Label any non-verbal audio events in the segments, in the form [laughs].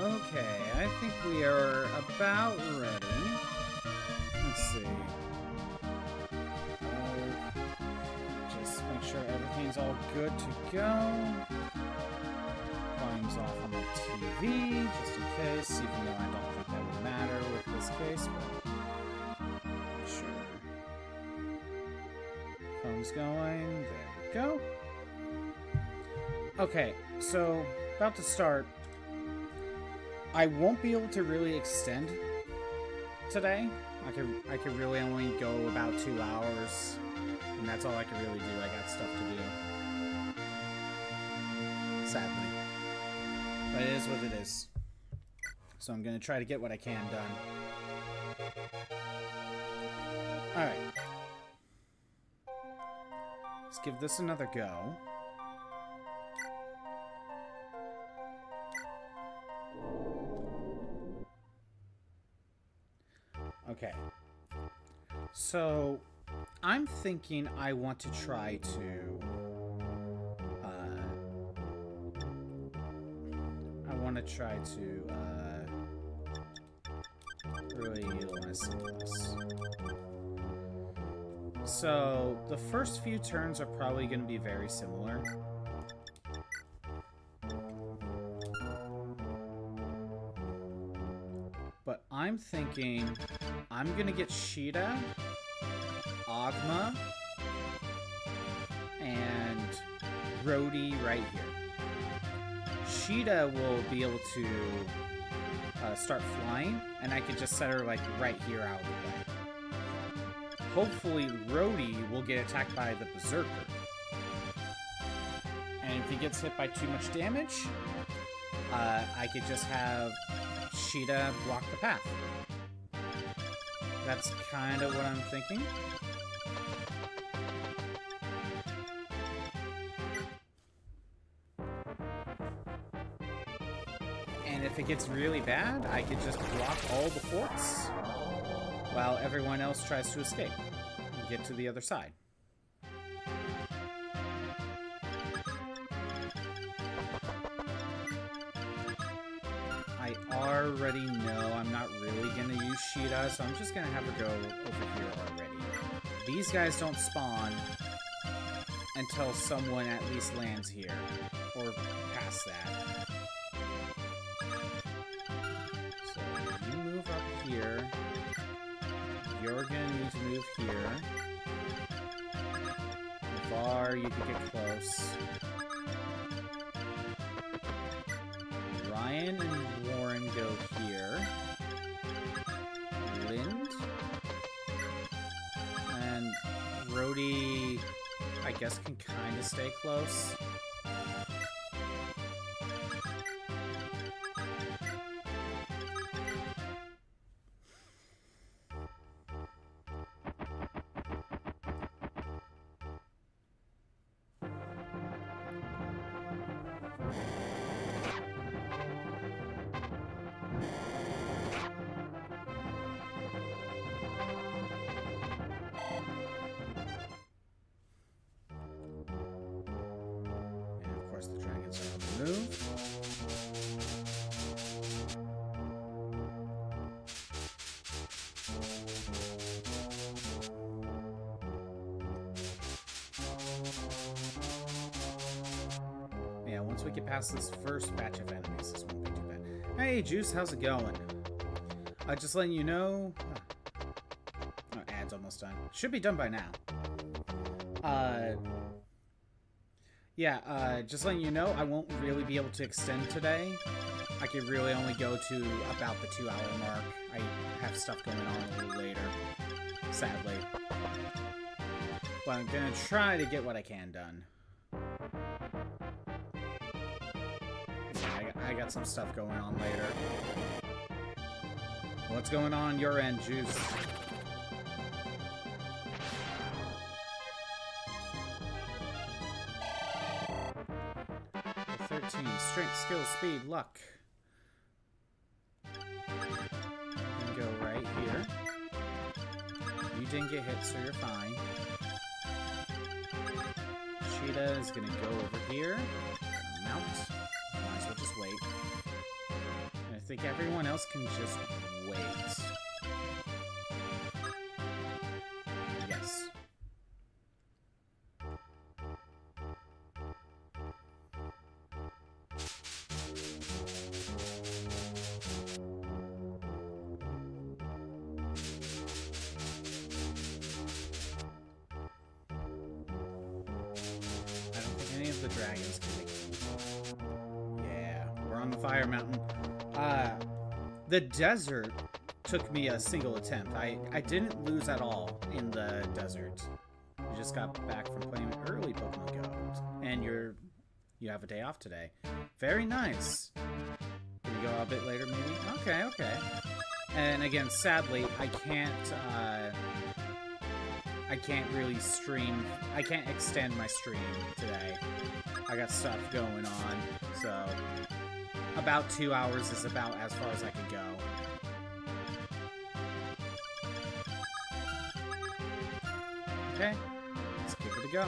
Okay, I think we are about ready. Let's see. Uh, just make sure everything's all good to go. Volume's off on the TV, just in case, even though I don't think that would matter with this case, but sure. Phone's going. There we go. Okay, so about to start. I won't be able to really extend today. I could I could really only go about two hours, and that's all I can really do. I got stuff to do. Sadly, but it is what it is. So I'm gonna try to get what I can done. All right. Let's give this another go. So, I'm thinking I want to try to... Uh, I want to try to, uh, really utilize this. So, the first few turns are probably going to be very similar. But I'm thinking I'm gonna get Sheeta, Ogma, and Rhodey right here. Sheeta will be able to uh, start flying, and I can just set her like right here out of the way. Hopefully, Rhodey will get attacked by the Berserker. And if he gets hit by too much damage, uh, I could just have Sheeta block the path. That's kind of what I'm thinking. If it gets really bad, I could just block all the forts while everyone else tries to escape and get to the other side. I already know I'm not really going to use Sheeta, so I'm just going to have her go over here already. These guys don't spawn until someone at least lands here, or past that. Here. You're going to move here. Var, you can get close. Ryan and Warren go here. Lind. And Rhodey, I guess, can kind of stay close. Past this first batch of enemies, this won't be too bad. Hey, Juice, how's it going? Uh, just letting you know... Oh, ad's almost done. Should be done by now. Uh... Yeah, uh, just letting you know, I won't really be able to extend today. I could really only go to about the two hour mark. I have stuff going on a little later, sadly. But I'm gonna try to get what I can done. Got, some stuff going on later. What's going on your end, Juice? 13. Strength, skill, speed, luck. Can go right here. You didn't get hit, so you're fine. Sheeta is gonna go over here. Mount. Just wait. I think everyone else can just wait. Desert took me a single attempt. I, I didn't lose at all in the desert. I just got back from playing early Pokemon Go. And you're you have a day off today. Very nice. Can you go a bit later maybe? Okay, okay. And again, sadly, I can't uh I can't really stream. I can't extend my stream today. I got stuff going on, so about two hours is about as far as I can go. Okay, let's give it a go.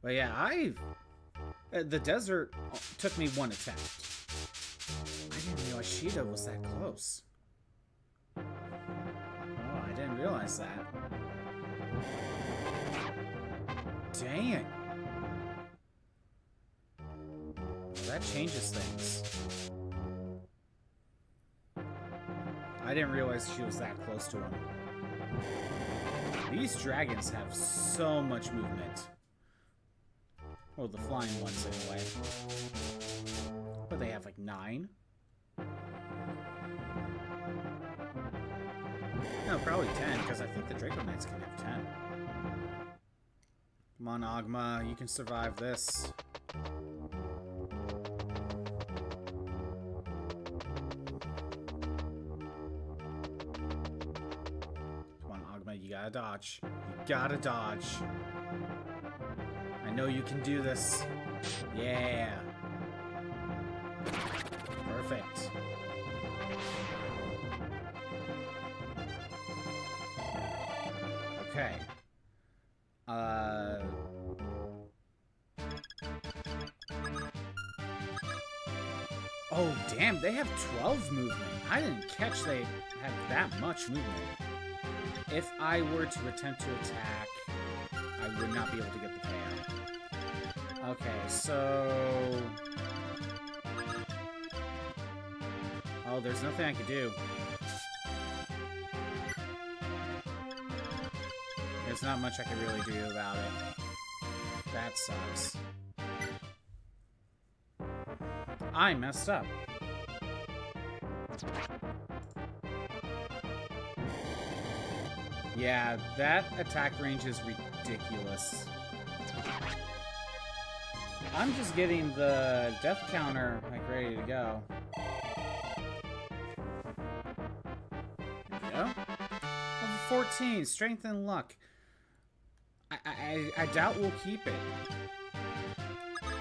But yeah, I've... Uh, the desert took me one attempt. I didn't realize Shido was that close. Oh, I didn't realize that. Dang. Well, that changes things. I didn't realize she was that close to him. These dragons have so much movement. Well, the flying ones anyway. But they have like nine? No, probably 10, because I think the Draco Knights can have 10. Come on, Ogma, you can survive this. Gotta dodge. You gotta dodge. I know you can do this. Yeah. Perfect. Okay. Uh... Oh, damn, they have 12 movement. I didn't catch they have that much movement. If I were to attempt to attack, I would not be able to get the KO. Okay, so... Oh, there's nothing I can do. There's not much I can really do about it. That sucks. I messed up. Yeah, that attack range is ridiculous. I'm just getting the death counter like ready to go. There we go. Level 14, strength and luck. I, I, I doubt we'll keep it.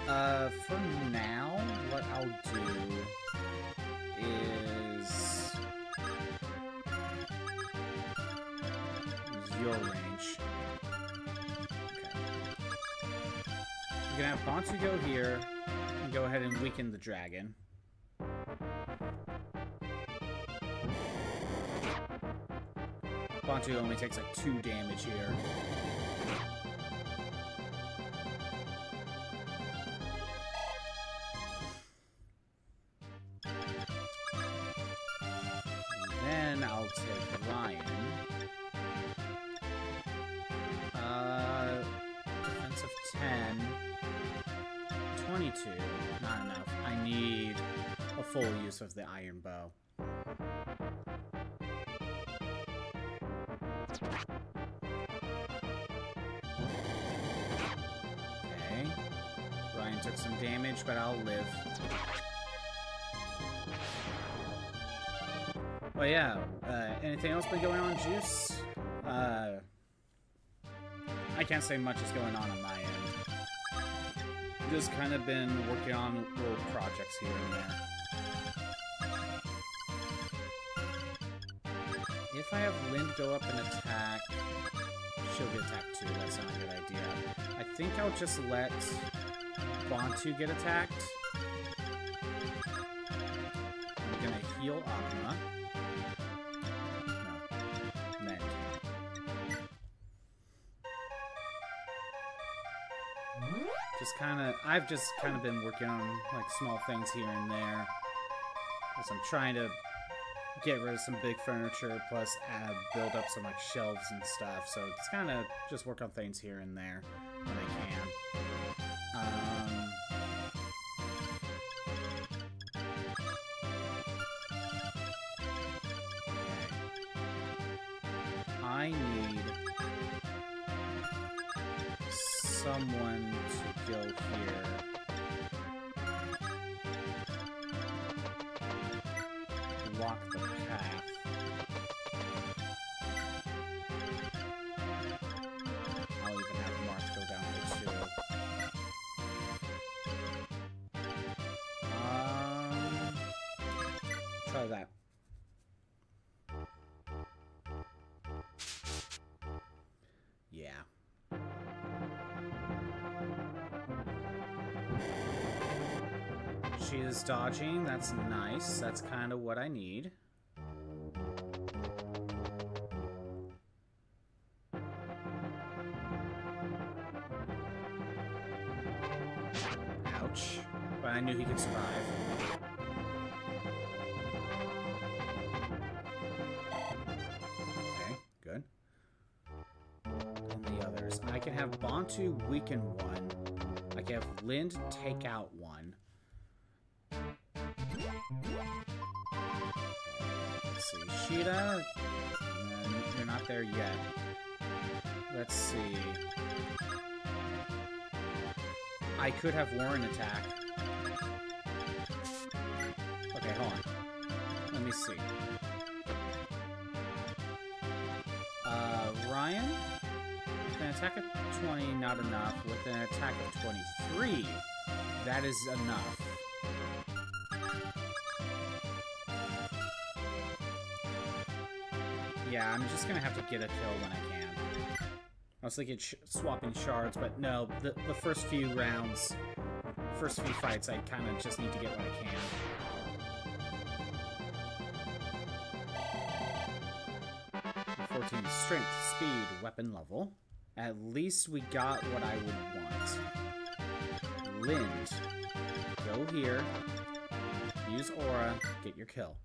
Uh, for now, what I'll do We're gonna have Bantu go here, and go ahead and weaken the dragon. Bantu only takes like two damage here. Well, yeah. Uh, anything else been going on, Juice? Uh, I can't say much is going on on my end. Just kind of been working on little projects here and there. If I have Lind go up and attack, she'll get attacked too. That's not a good idea. I think I'll just let Bantu get attacked. I'm Gonna heal Ogma. Kind of, I've just kind of been working on like small things here and there. As I'm trying to get rid of some big furniture, plus add, build up some like shelves and stuff. So it's kind of just work on things here and there when I can. Dodging. That's nice. That's kind of what I need. Ouch. But I knew he could survive. Okay, good. And the others. I can have Bantu weaken one. I can have Lind take out No, you're not there yet. Let's see. I could have Warren attack. Okay, hold on. Let me see. Uh, Ryan? With an attack of 20, not enough. With an attack of 23, that is enough. Yeah, I'm just gonna have to get a kill when I can. I was thinking sh swapping shards, but no, the, the first few rounds, first few fights, I kind of just need to get what I can. Strength, speed, weapon level. At least we got what I would want. Lind, go here, use aura, get your kill.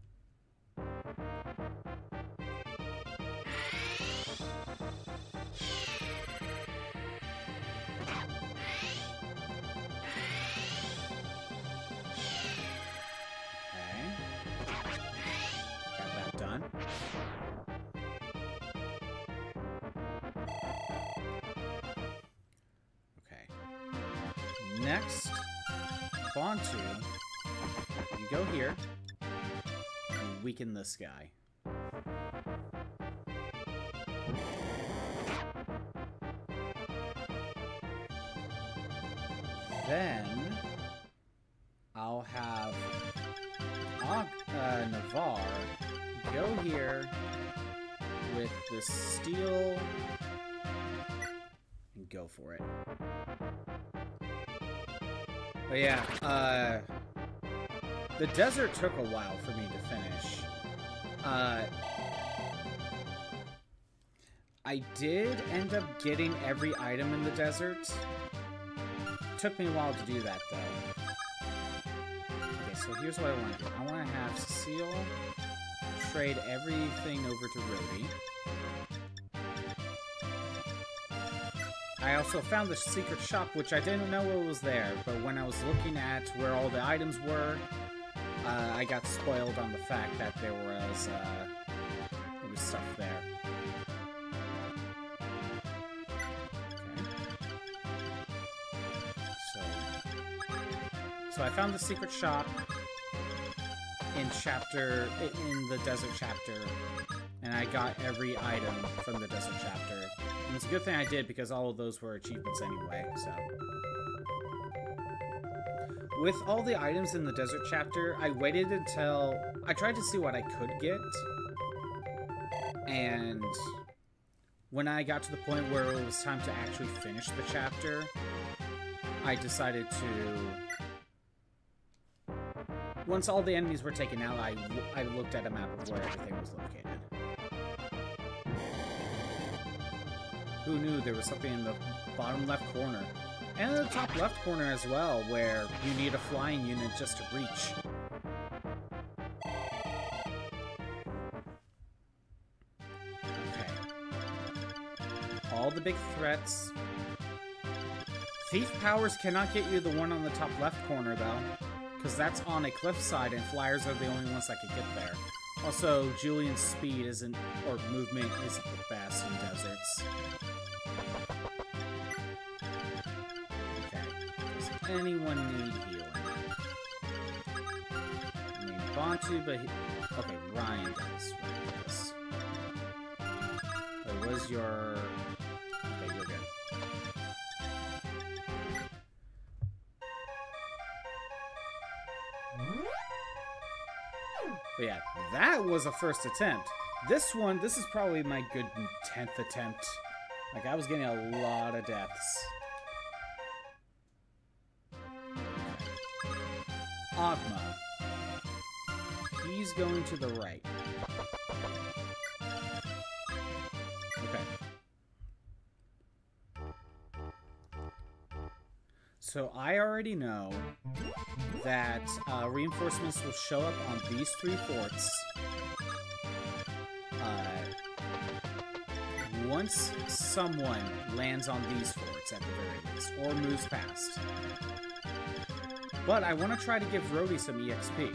Guy. Then, I'll have uh, go here with the steel and go for it. But yeah, uh, the desert took a while for me. Uh, I did end up getting every item in the desert. Took me a while to do that though. Okay, so here's what I want to do. I want to have Cecile trade everything over to Rhodey. I also found the secret shop, which I didn't know it was there, but when I was looking at where all the items were, uh, I got spoiled on the fact that there was, uh, there was stuff there. So, so I found the secret shop in chapter, in the desert chapter, and I got every item from the desert chapter. And it's a good thing I did because all of those were achievements anyway, so. With all the items in the desert chapter, I waited until... I tried to see what I could get. And when I got to the point where it was time to actually finish the chapter, I decided to once all the enemies were taken out, I, I looked at a map of where everything was located. Who knew there was something in the bottom left corner? And in the top left corner as well, where you need a flying unit just to reach. Okay. All the big threats. Thief powers cannot get you the one on the top left corner, though. Because that's on a cliffside, and flyers are the only ones that can get there. Also, Julian's speed isn't, or movement isn't the best in deserts. Anyone need healing? I mean, Bantu, but he... Okay, Ryan does. Does. Wait, was your... Okay, you're good. But yeah, that was a first attempt. This one, this is probably my good 10th attempt. Like, I was getting a lot of deaths. Ogma. He's going to the right. Okay. So I already know that uh, reinforcements will show up on these three forts uh, once someone lands on these forts at the very least, or moves past. But I want to try to give Rhodey some EXP.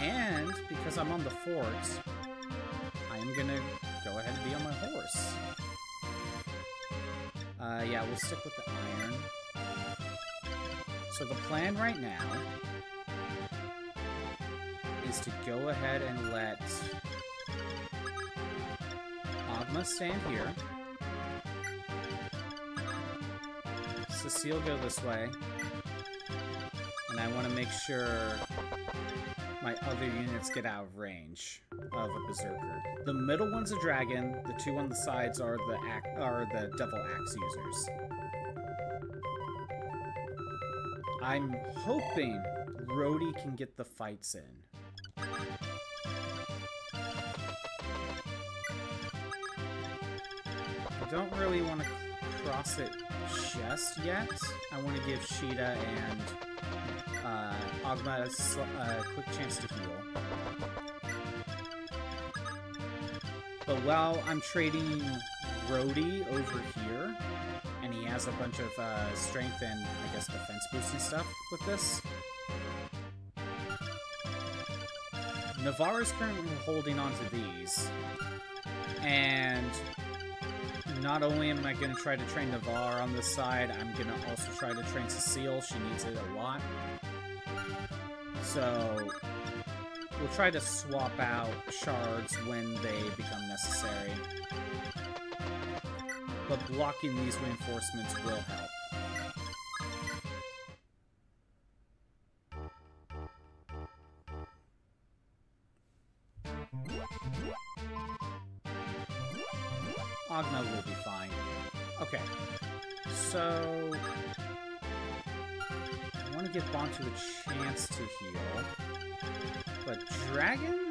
And because I'm on the fort, I am going to go ahead and be on my horse. Uh, yeah, we'll stick with the iron. So the plan right now is to go ahead and let Ogma stand here. Cecile go this way. And I want to make sure my other units get out of range of a berserker. The middle one's a dragon. The two on the sides are the are the devil axe users. I'm hoping Rhodey can get the fights in. I don't really want to cross it just yet. I want to give Sheeta and uh, Ogma a, a quick chance to heal. But while I'm trading Rhodey over here, and he has a bunch of uh, strength and, I guess, defense boosting stuff with this, Navarre is currently holding on to these, and not only am I going to try to train Navarre on this side, I'm going to also try to train Cecile. She needs it a lot. So, we'll try to swap out shards when they become necessary. But blocking these reinforcements will help.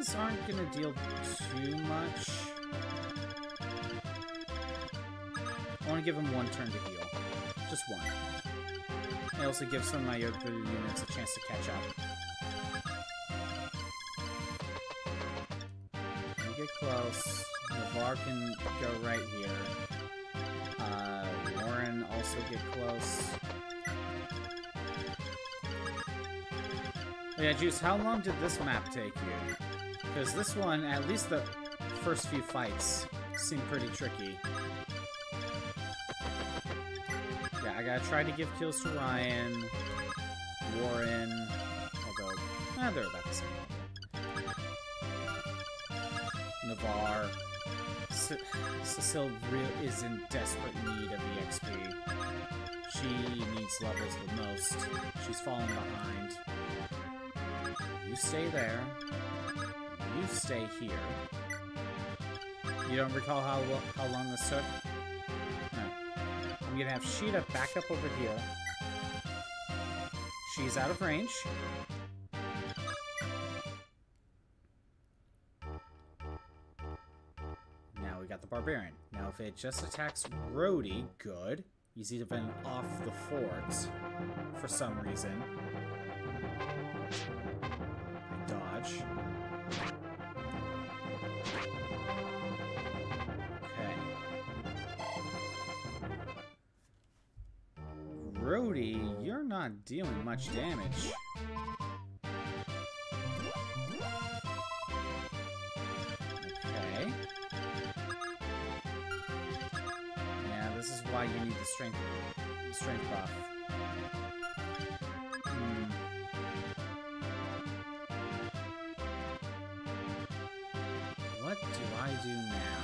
Aren't to deal too much. I want to give him one turn to heal. Just one. I also give some of my other units a chance to catch up. Get close. Navarre can go right here. Uh, Warren also get close. Yeah, Juice, how long did this map take you? Because this one, at least the first few fights, seem pretty tricky. Yeah, I gotta try to give kills to Ryan, Warren, although, eh, they're about the same. Navarre. C Cecile is in desperate need of the XP. She needs levels the most. She's falling behind. You stay there. You stay here. You don't recall how how long this took? No. I'm gonna have Sheeta back up over here. She's out of range. Now we got the Barbarian. Now if it just attacks Rhodey, good. He's even off the fort for some reason. Dealing much damage. Okay. Yeah, this is why you need the strength strength buff. Hmm. What do I do now?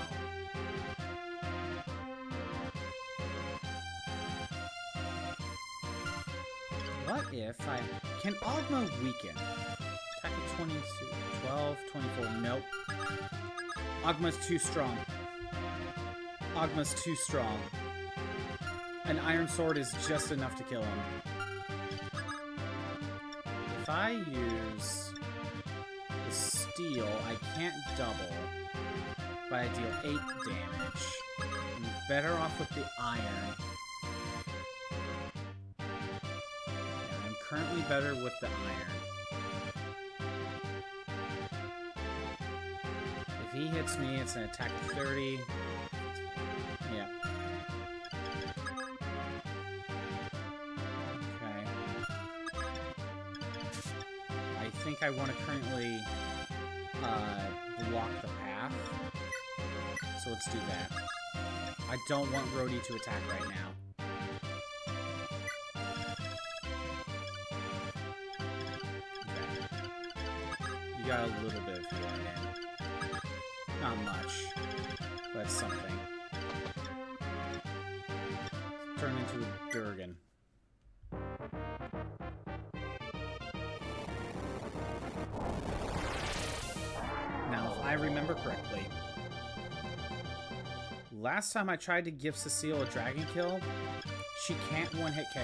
What if I... Can Ogma weaken? Attack of 22, 12, 24. Nope. Ogma's too strong. Ogma's too strong. An Iron Sword is just enough to kill him. If I use the Steel, I can't double, but I deal 8 damage. I'm better off with the Iron. Currently better with the Iron. If he hits me, it's an attack of 30. Yeah. Okay. I think I want to currently uh, block the path. So let's do that. I don't want Rhodey to attack right now. A little bit of in. Not much, but something. Turn into a dragon. Now, if I remember correctly, last time I tried to give Cecile a dragon kill, she can't one-hit KO.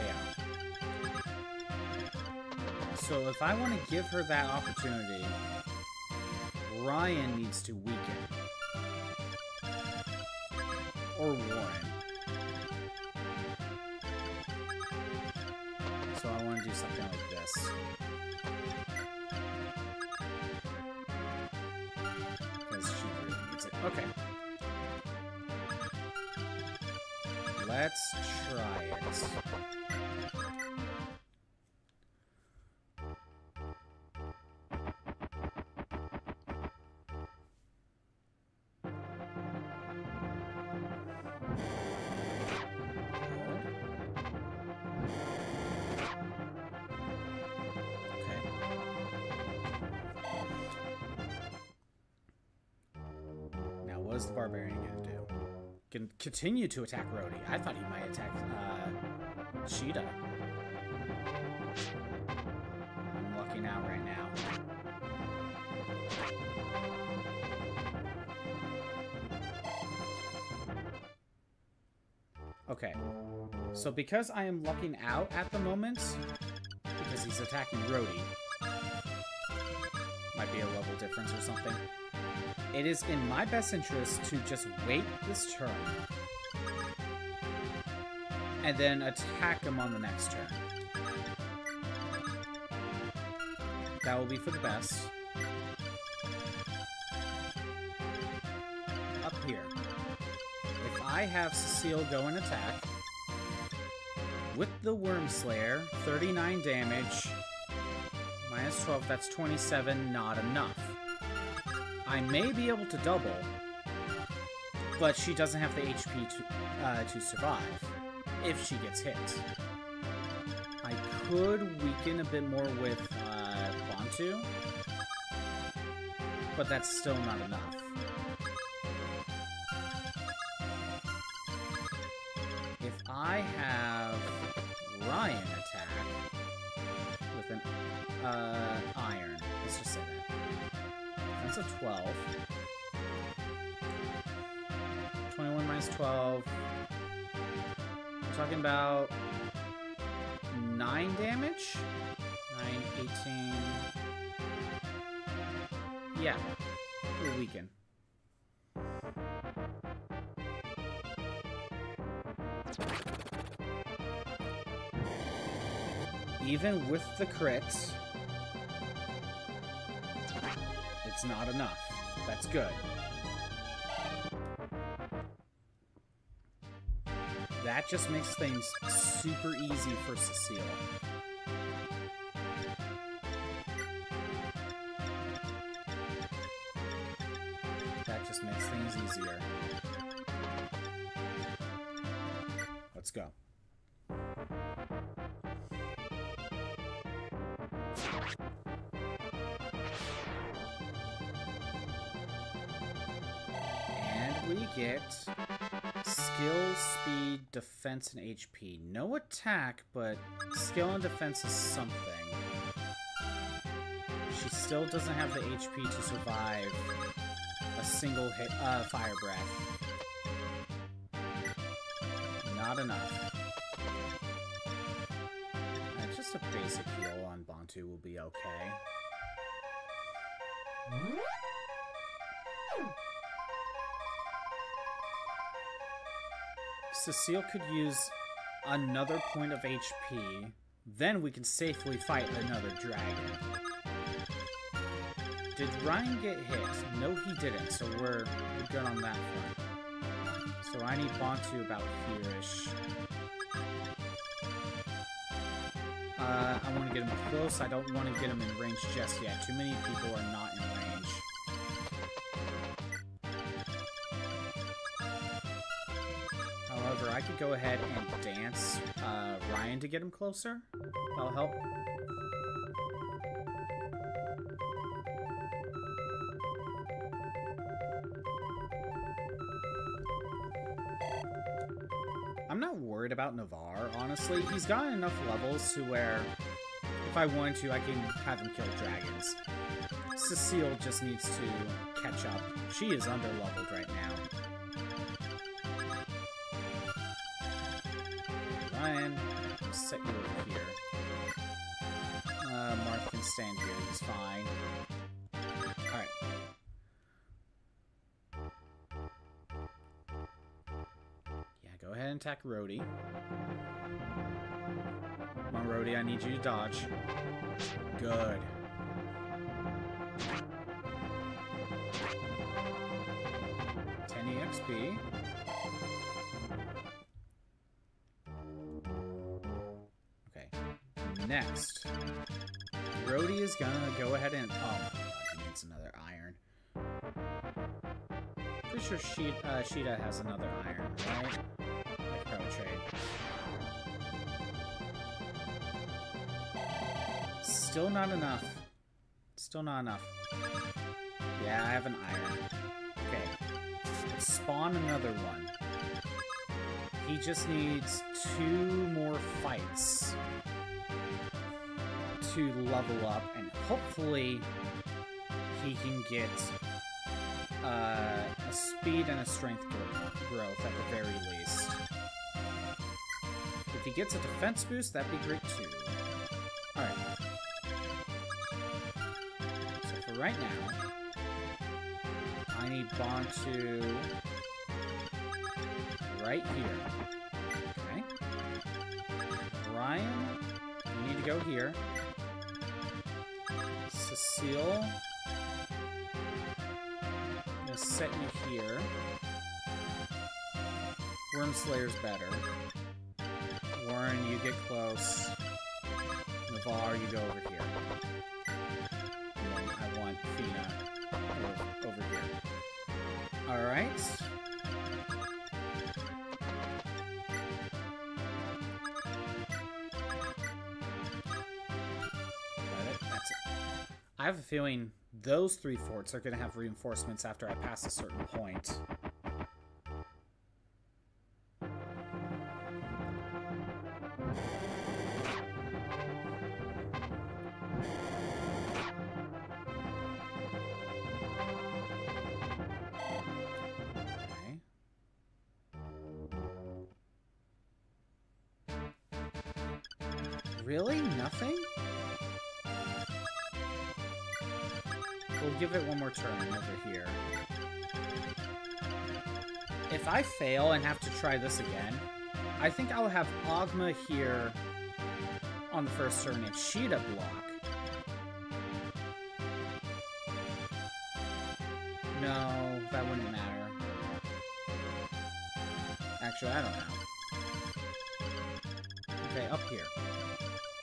So if I want to give her that opportunity, Ryan needs to weaken. Or Warren. So I want to do something like this. Because she really needs it. Okay. Let's try it. Is the barbarian gonna do? Can continue to attack Rhodey. I thought he might attack uh, Sheeta. I'm lucking out right now. Okay. So because I am lucking out at the moment, because he's attacking Rhodey, might be a level difference or something. It is in my best interest to just wait this turn and then attack him on the next turn. That will be for the best. Up here. If I have Cecile go and attack, with the Worm Slayer, 39 damage, minus 12, that's 27, not enough. I may be able to double, but she doesn't have the HP to, uh, to survive if she gets hit. I could weaken a bit more with uh, Bantu, but that's still not enough. That's a 12. 21 minus 12. We're talking about 9 damage? 18. Yeah, we'll weaken. Even with the crits, it's not enough. That's good. That just makes things super easy for Cecile. Defense, and HP. No attack, but skill and defense is something. She still doesn't have the HP to survive a single hit, uh, fire breath. Not enough. Uh, just a basic heal on Bantu will be okay. Cecile could use another point of HP, then we can safely fight another dragon. Did Ryan get hit? No, he didn't, so we're, good on that front. So I need Bantu about here-ish. Uh, I want to get him close. I don't want to get him in range just yet. Too many people are not in range. Could go ahead and dance uh, Ryan to get him closer. That'll help. I'm not worried about Navarre, honestly. He's gotten enough levels to where if I wanted to, I can have him kill dragons. Cecile just needs to catch up. She is under-leveled right now. Stand here, he's fine. Alright. Yeah, go ahead and attack Rhodey. Come on, Rhodey, I need you to dodge. Good. Ten EXP. Okay. Next. Gonna go ahead and... Oh, he needs another iron. Pretty sure she, uh, Sheeta has another iron, right? Could probably trade. Still not enough. Still not enough. Yeah, I have an iron. Okay. Let's spawn another one. He just needs two more fights to level up, and hopefully he can get uh, a speed and a strength growth at the very least. If he gets a defense boost, that'd be great too. Alright. So for right now, I need Bantu right here. Okay. Ryan, you need to go here. Cecile, I'm gonna set you here. Wormslayer's better. Warren, you get close. Navarre, you go over here. I want Fina over here. Alright. I have a feeling those three forts are going to have reinforcements after I pass a certain point. Try this again, I think I'll have Ogma here on the first turn and Sheeta block. No, that wouldn't matter. Actually, I don't know. Okay, up here.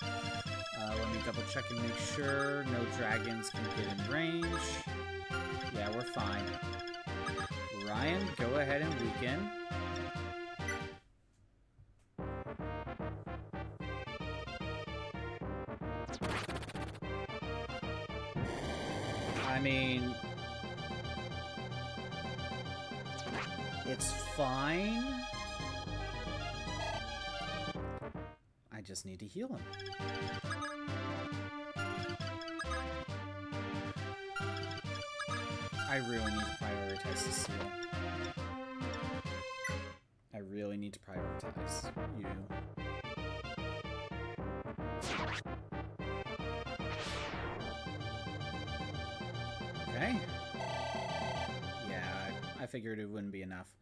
Uh, let me double check and make sure no dragons can get in range. Yeah, we're fine. Ryan, go ahead and weaken. Fine. I just need to heal him. I really need to prioritize the seal. I really need to prioritize you. Okay. Yeah, I figured it wouldn't be enough.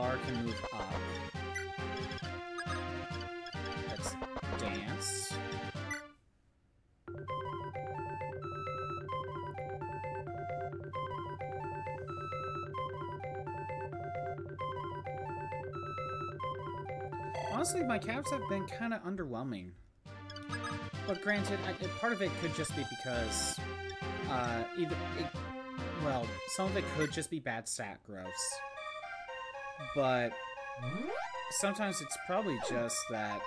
Navarre can move up. Let's dance. Honestly, my calves have been kind of underwhelming. But granted, I, part of it could just be because, uh, either, it, well, some of it could just be bad stat growths. But sometimes it's probably just that,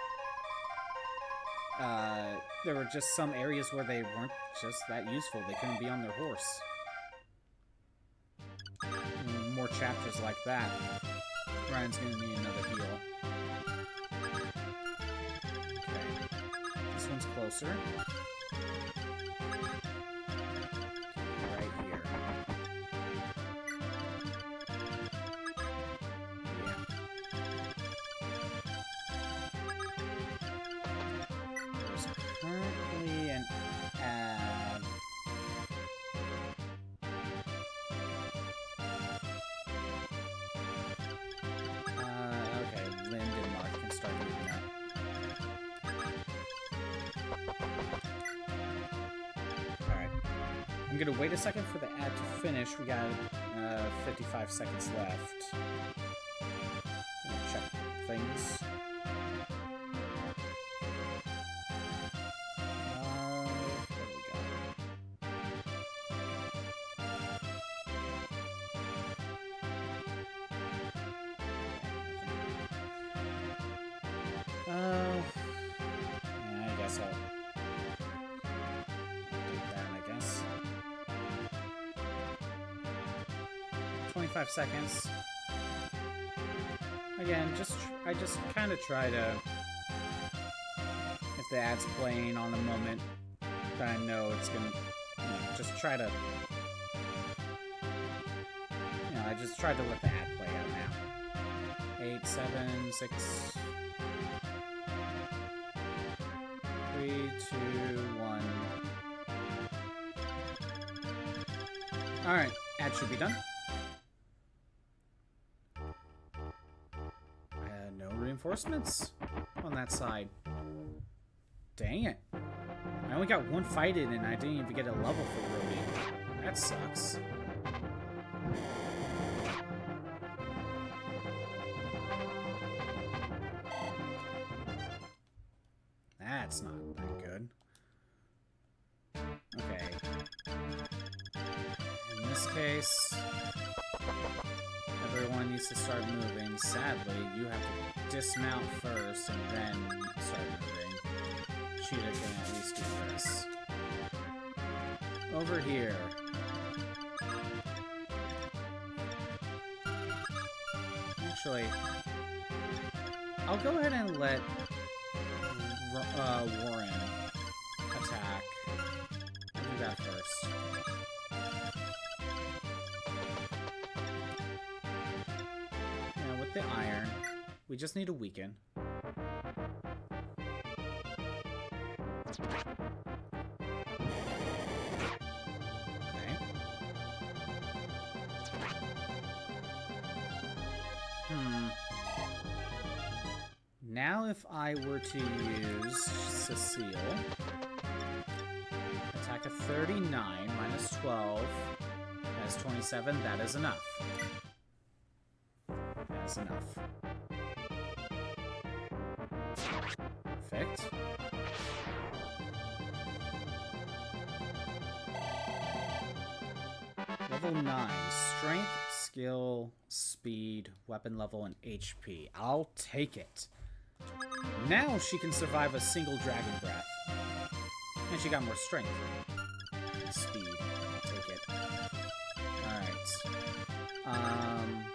uh, there were just some areas where they weren't just that useful. They couldn't be on their horse. Mm, More chapters like that. Ryan's gonna need another heal. Okay. This one's closer. Gonna wait a second for the ad to finish. We got uh, 55 seconds left. Seconds. Again, just I just kind of try to if the ad's playing on the moment I know it's gonna you know, just try to you know, I just try to let the ad play out now. Eight, seven, six, Three, two, one. Alright, ad should be done. Reinforcements on that side. Dang it. I only got one fight in and I didn't even get a level for Rhodey. That sucks. Over here. Actually, I'll go ahead and let uh, Warren attack. I'll do that first. Yeah, with the iron, We just need to weaken. I were to use Cecile, attack of 39 minus 12, that's 27, that is enough. That is enough. Perfect. Level 9. Strength, skill, speed, weapon level, and HP. I'll take it. Now she can survive a single dragon breath. And she got more strength. Speed. I'll take it. Alright. Um...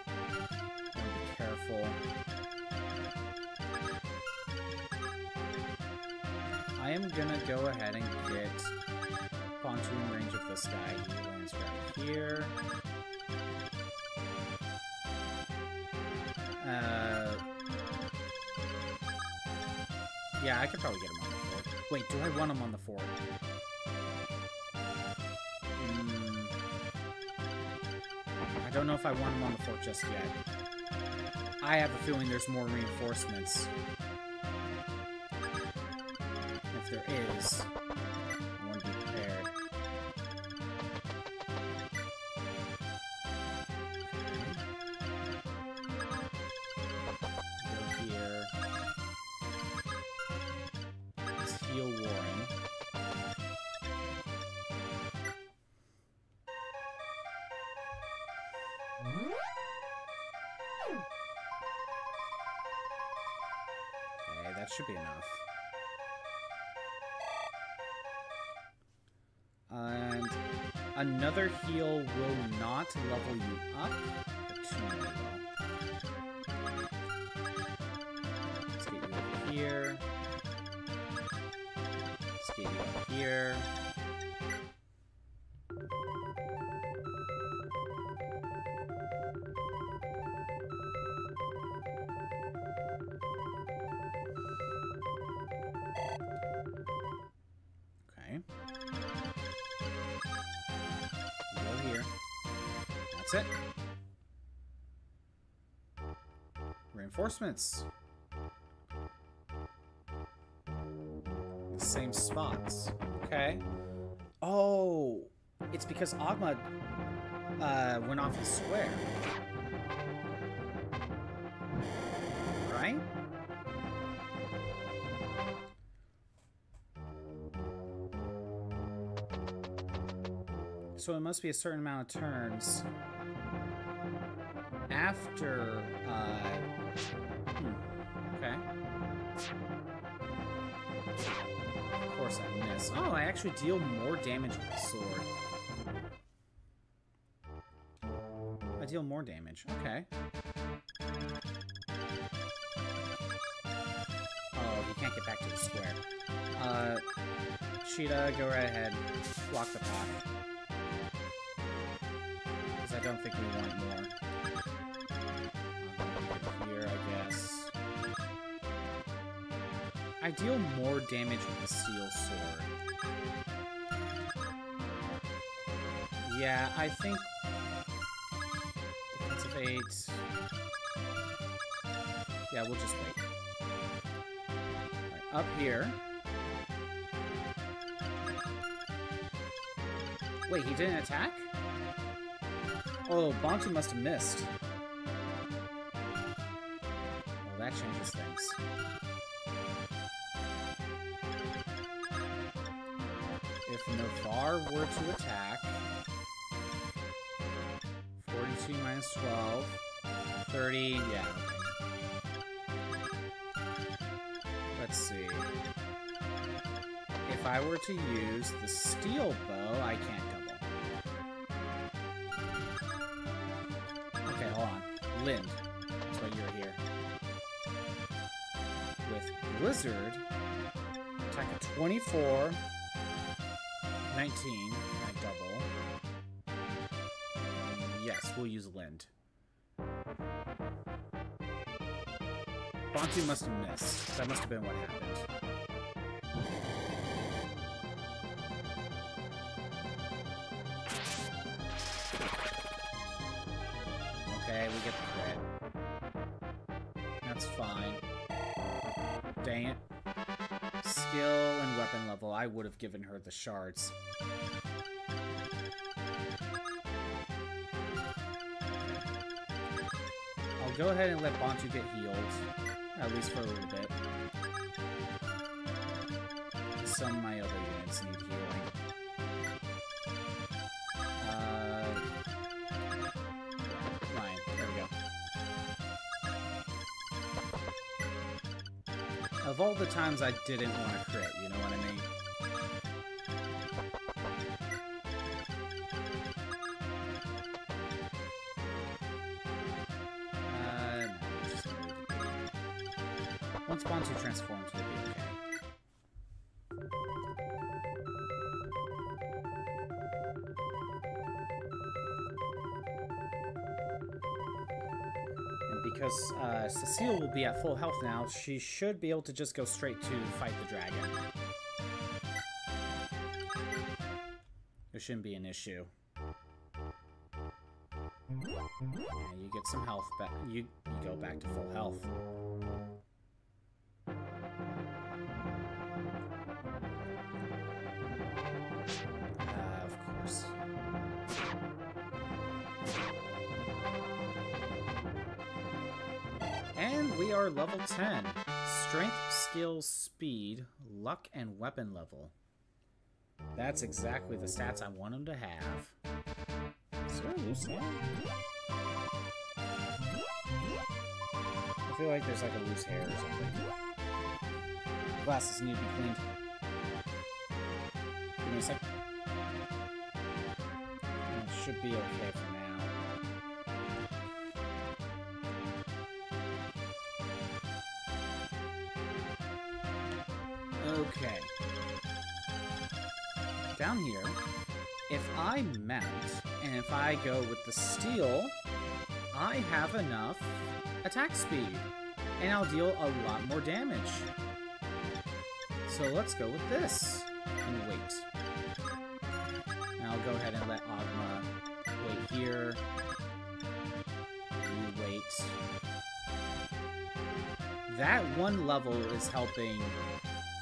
Be careful. I am gonna go ahead and get pontoon range of this guy. He lands right here. Yeah, I could probably get him on the fort. Wait, do I want him on the fort? Mm, I don't know if I want him on the fort just yet. I have a feeling there's more reinforcements. If there is, not level you That's it. Reinforcements. The same spots. Okay. Oh, it's because Ogma uh, went off the square. Right? So it must be a certain amount of turns after. Uh, hmm, okay. Of course I miss. Oh, I actually deal more damage with the sword. I deal more damage. Okay. Oh, he can't get back to the square. Uh, Sheeta, go right ahead. Block the path. Because I don't think we want more. I deal more damage with the steel sword. Yeah, I think... Defensive 8... Yeah, we'll just wait. Alright, up here... Wait, he didn't attack? Oh, Bantu must have missed. Were to attack... 42 minus 12... 30... Yeah. Let's see. If I were to use the steel bow, I can't double. Okay, hold on. Linde. That's why you're here. With Blizzard, attack a 24, 19, I double. Yes, we'll use Linde. Bantu must have missed. That must have been what happened. Okay, we get the crit. That's fine. Dang it. Skill and weapon level. I would have given her the shards. I'll go ahead and let Bantu get healed. At least for a little bit. Some of my other units need healing. Uh, Ryan, there we go. Of all the times I didn't want to full health now, she should be able to just go straight to fight the dragon. There shouldn't be an issue. You get some health back. You, you go back to full health. Level 10. Strength, skill, speed, luck, and weapon level. That's exactly the stats I want him to have. Is there a loose hair? I feel like there's like a loose hair or something. Glasses need to be cleaned. Give me a sec. It should be okay Down here, if I mount, and if I go with the steel, I have enough attack speed, and I'll deal a lot more damage. So let's go with this, and wait. And I'll go ahead and let Ogma wait here. You wait. That one level is helping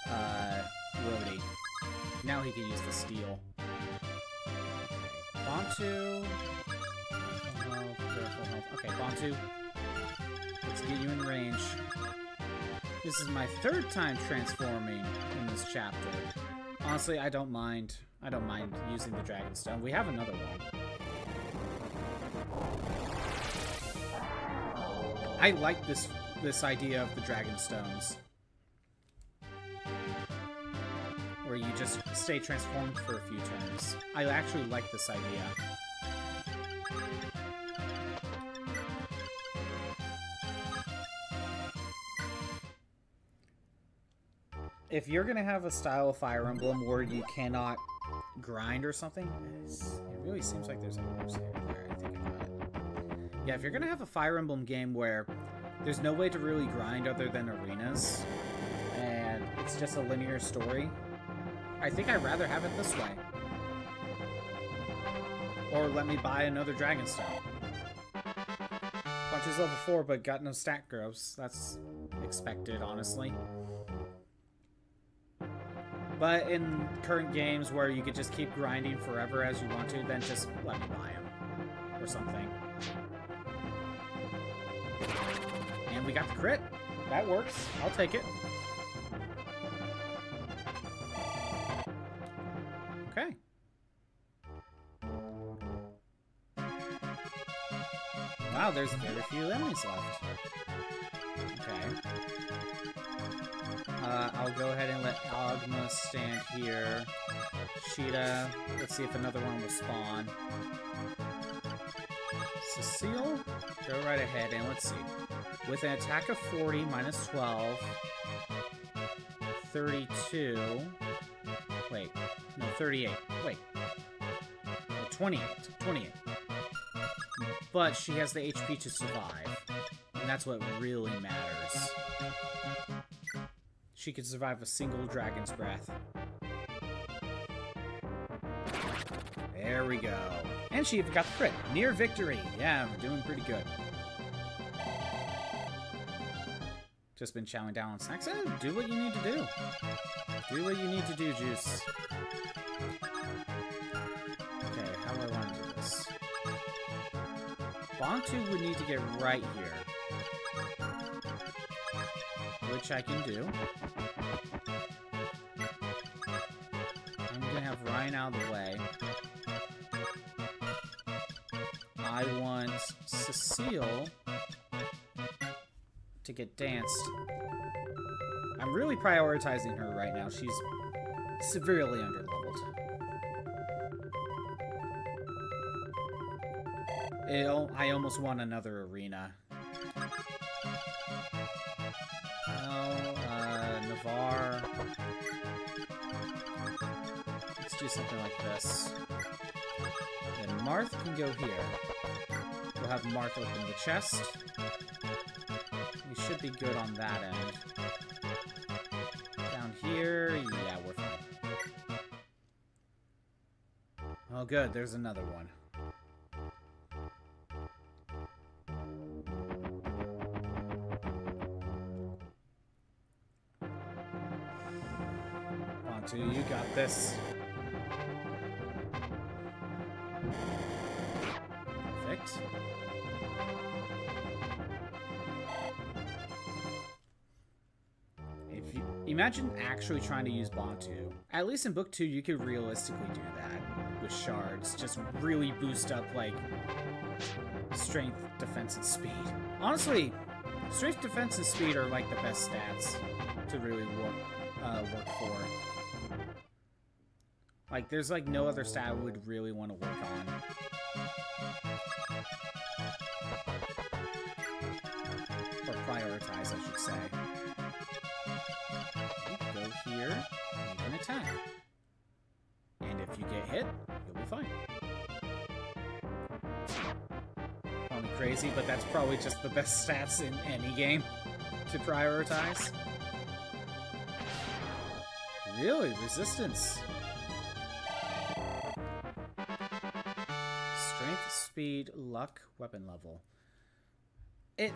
uh. Now he can use the steel. Bantu. Okay, Bantu. Let's get you in range. This is my third time transforming in this chapter. Honestly, I don't mind. I don't mind using the Dragon Stone. We have another one. I like this this idea of the Dragon Stones. Where you just stay transformed for a few turns. I actually like this idea. If you're gonna have a style of Fire Emblem where you cannot grind or something, it really seems like there's a loose hair there. I think got it. Yeah, if you're gonna have a Fire Emblem game where there's no way to really grind other than arenas, and it's just a linear story, I think I'd rather have it this way. Or let me buy another Dragon Stone. Is level 4, but got no stat growths. That's expected, honestly. But in current games where you could just keep grinding forever as you want to, then just let me buy them. Or something. And we got the crit. That works. I'll take it. There's very few enemies left. Okay. Uh, I'll go ahead and let Ogma stand here. Sheeta, let's see if another one will spawn. Cecile, go right ahead and let's see. With an attack of 40 minus 12, 32. Wait, no, 38. Wait. No, 28. 28. But she has the HP to survive. And that's what really matters. She could survive a single dragon's breath. There we go. And she even got the crit. Near victory. Yeah, we're doing pretty good. Just been chowing down on snacks. Oh, do what you need to do. Do what you need to do, Juice. R2 would need to get right here. Which I can do. I'm gonna have Ryan out of the way. I want Cecile to get danced. I'm really prioritizing her right now. She's severely under It'll, I almost want another arena. Oh, uh, Navarre. Let's do something like this. Then Marth can go here. We'll have Marth open the chest. We should be good on that end. Down here, yeah, we're fine. Oh good, there's another one. This. Perfect. If you imagine actually trying to use Bantu, at least in book two, you could realistically do that with shards. Just really boost up like strength, defense, and speed. Honestly, strength, defense, and speed are like the best stats to really work uh, work for. Like, there's like no other stat I would really want to work on. Or prioritize, I should say. Go here, you can attack. And if you get hit, you'll be fine. Call me crazy, but that's probably just the best [laughs] stats in any game to prioritize. Really? Resistance? Speed, luck, weapon level. It.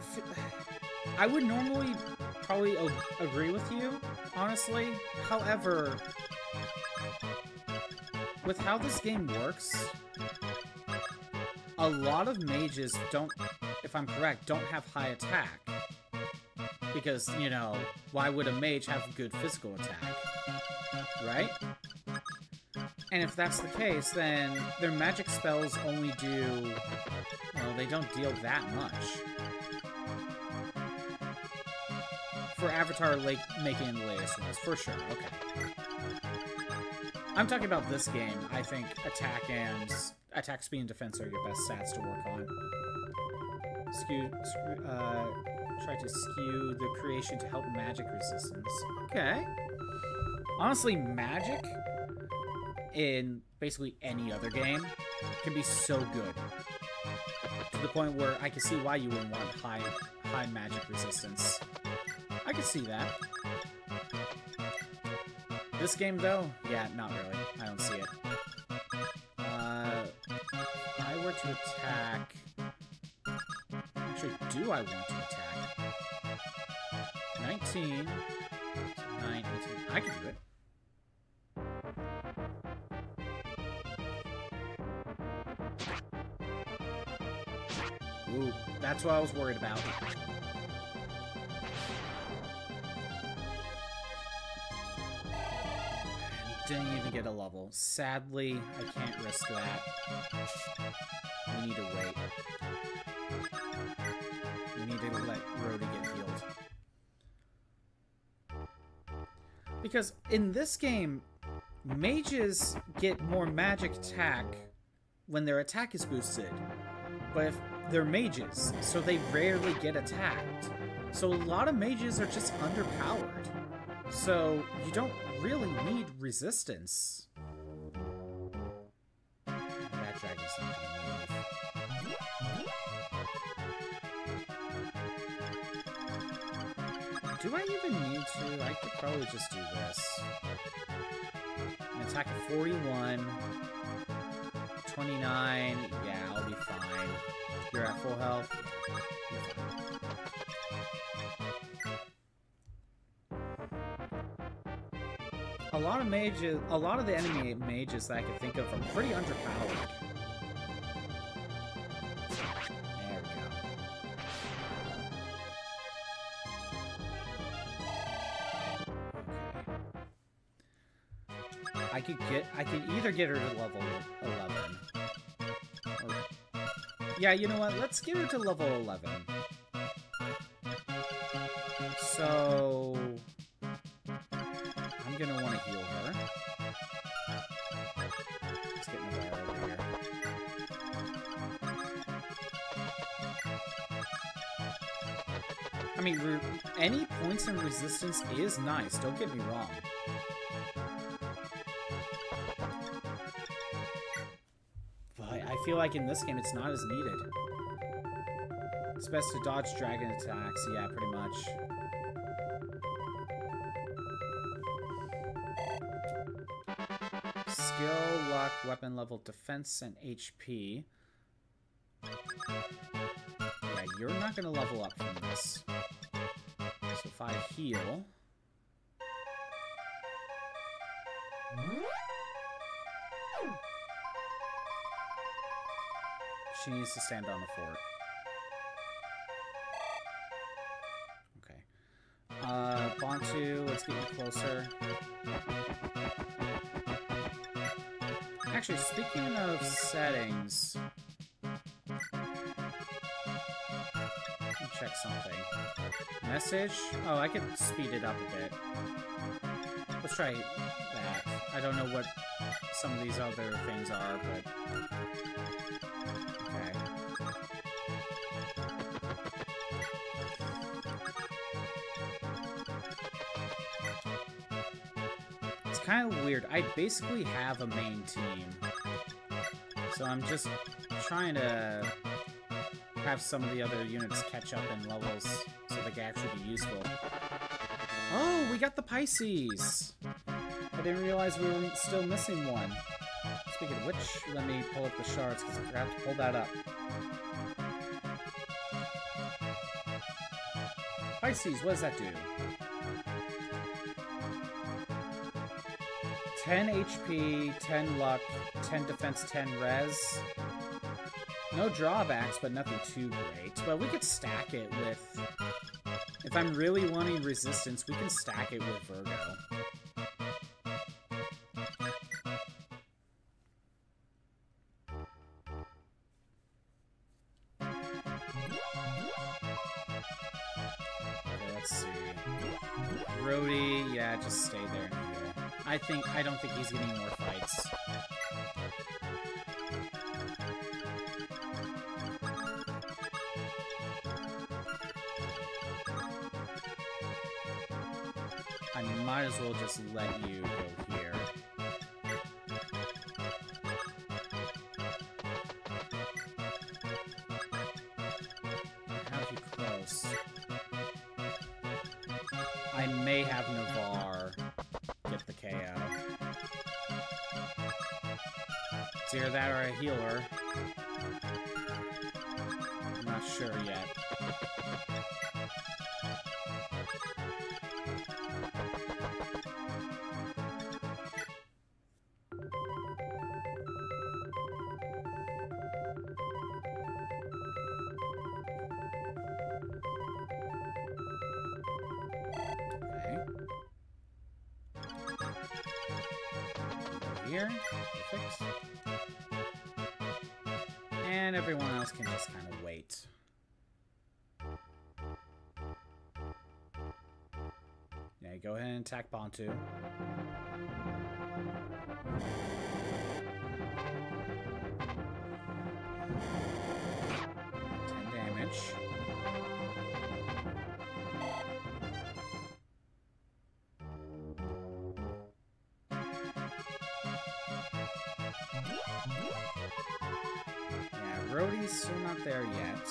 I would normally probably agree with you, honestly. However, with how this game works, a lot of mages don't, if I'm correct, don't have high attack. Because, you know, why would a mage have good physical attack? Right? And if that's the case, then their magic spells only do... Well, they don't deal that much. For Avatar Lake making the latest ones, for sure, okay. I'm talking about this game. I think attack and attack speed and defense are your best stats to work on. Skew, uh, try to skew the creation to help magic resistance. Okay. Honestly, magic in basically any other game can be so good. To the point where I can see why you wouldn't want high high magic resistance. I can see that. This game, though? Yeah, not really. I don't see it. Uh, if I were to attack... Actually, do I want to attack? 19... 9, 18... I can do it. That's what I was worried about. Didn't even get a level. Sadly, I can't risk that. We need to wait. We need to let Rhodey get healed. Because in this game, mages get more magic attack when their attack is boosted. But if they're mages, so they rarely get attacked. So a lot of mages are just underpowered. So you don't really need resistance. Do I even need to? I could probably just do this. Attack of 41. 29. Yeah, I'll be fine. You're at full health. A lot of mages, a lot of the enemy mages that I could think of are pretty underpowered. There we go. I could get, I could either get her to level 11. Yeah, you know what? Let's get her to level 11. So... I'm gonna want to heal her. Let's get Navarre over here. I mean, any points in resistance is nice, don't get me wrong. Feel like in this game it's not as needed. It's best to dodge dragon attacks, yeah, pretty much. Skill, luck, weapon level, defense, and HP. Yeah, you're not going to level up from this. So if I heal... She needs to stand on the fort. Okay. Uh, Bantu, let's get you closer. Actually, speaking of settings... check something. Message? Oh, I could speed it up a bit. Let's try that. I don't know what some of these other things are, but... weird. I basically have a main team. So I'm just trying to have some of the other units catch up in levels so they can actually be useful. Oh, we got the Pisces! I didn't realize we were still missing one. Speaking of which, let me pull up the shards because I forgot to pull that up. Pisces, what does that do? 10 HP, 10 luck, 10 defense, 10 res. No drawbacks, but nothing too great. But we could stack it with... If I'm really wanting resistance, we can stack it with Virgo. I might as well just let you go here. Have you close. I may have Navarre get the KO. It's either that or a healer. Here. Perfect. And everyone else can just kind of wait. Yeah, go ahead and attack Bantu. Ten damage. Yeah, Rhodey's still not there yet.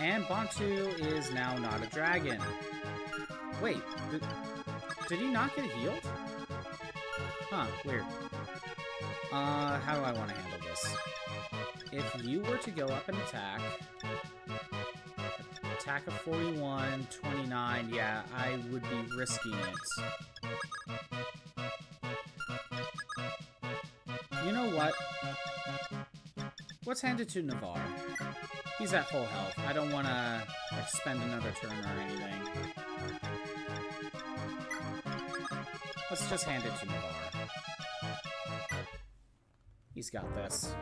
And Bantu is now not a dragon. Wait, did, did he not get healed? Huh, weird. Uh, how do I want to handle this? If you were to go up and attack, attack of 41, 29, yeah, I would be risking it. Let's hand it to Navarre. He's at full health. I don't want to like, spend another turn or anything. Let's just hand it to Navarre. He's got this.